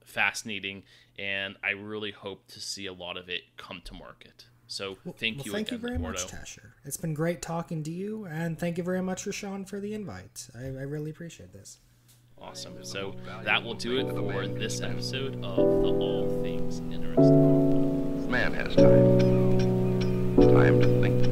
fascinating, and I really hope to see a lot of it come to market. So thank well, you thank again, you very Eduardo. much, Tesher. It's been great talking to you, and thank you very much, Rashawn, for the invite. I, I really appreciate this. Awesome. So that will do it for this episode of the All Things Interesting. Man has time. Time to think,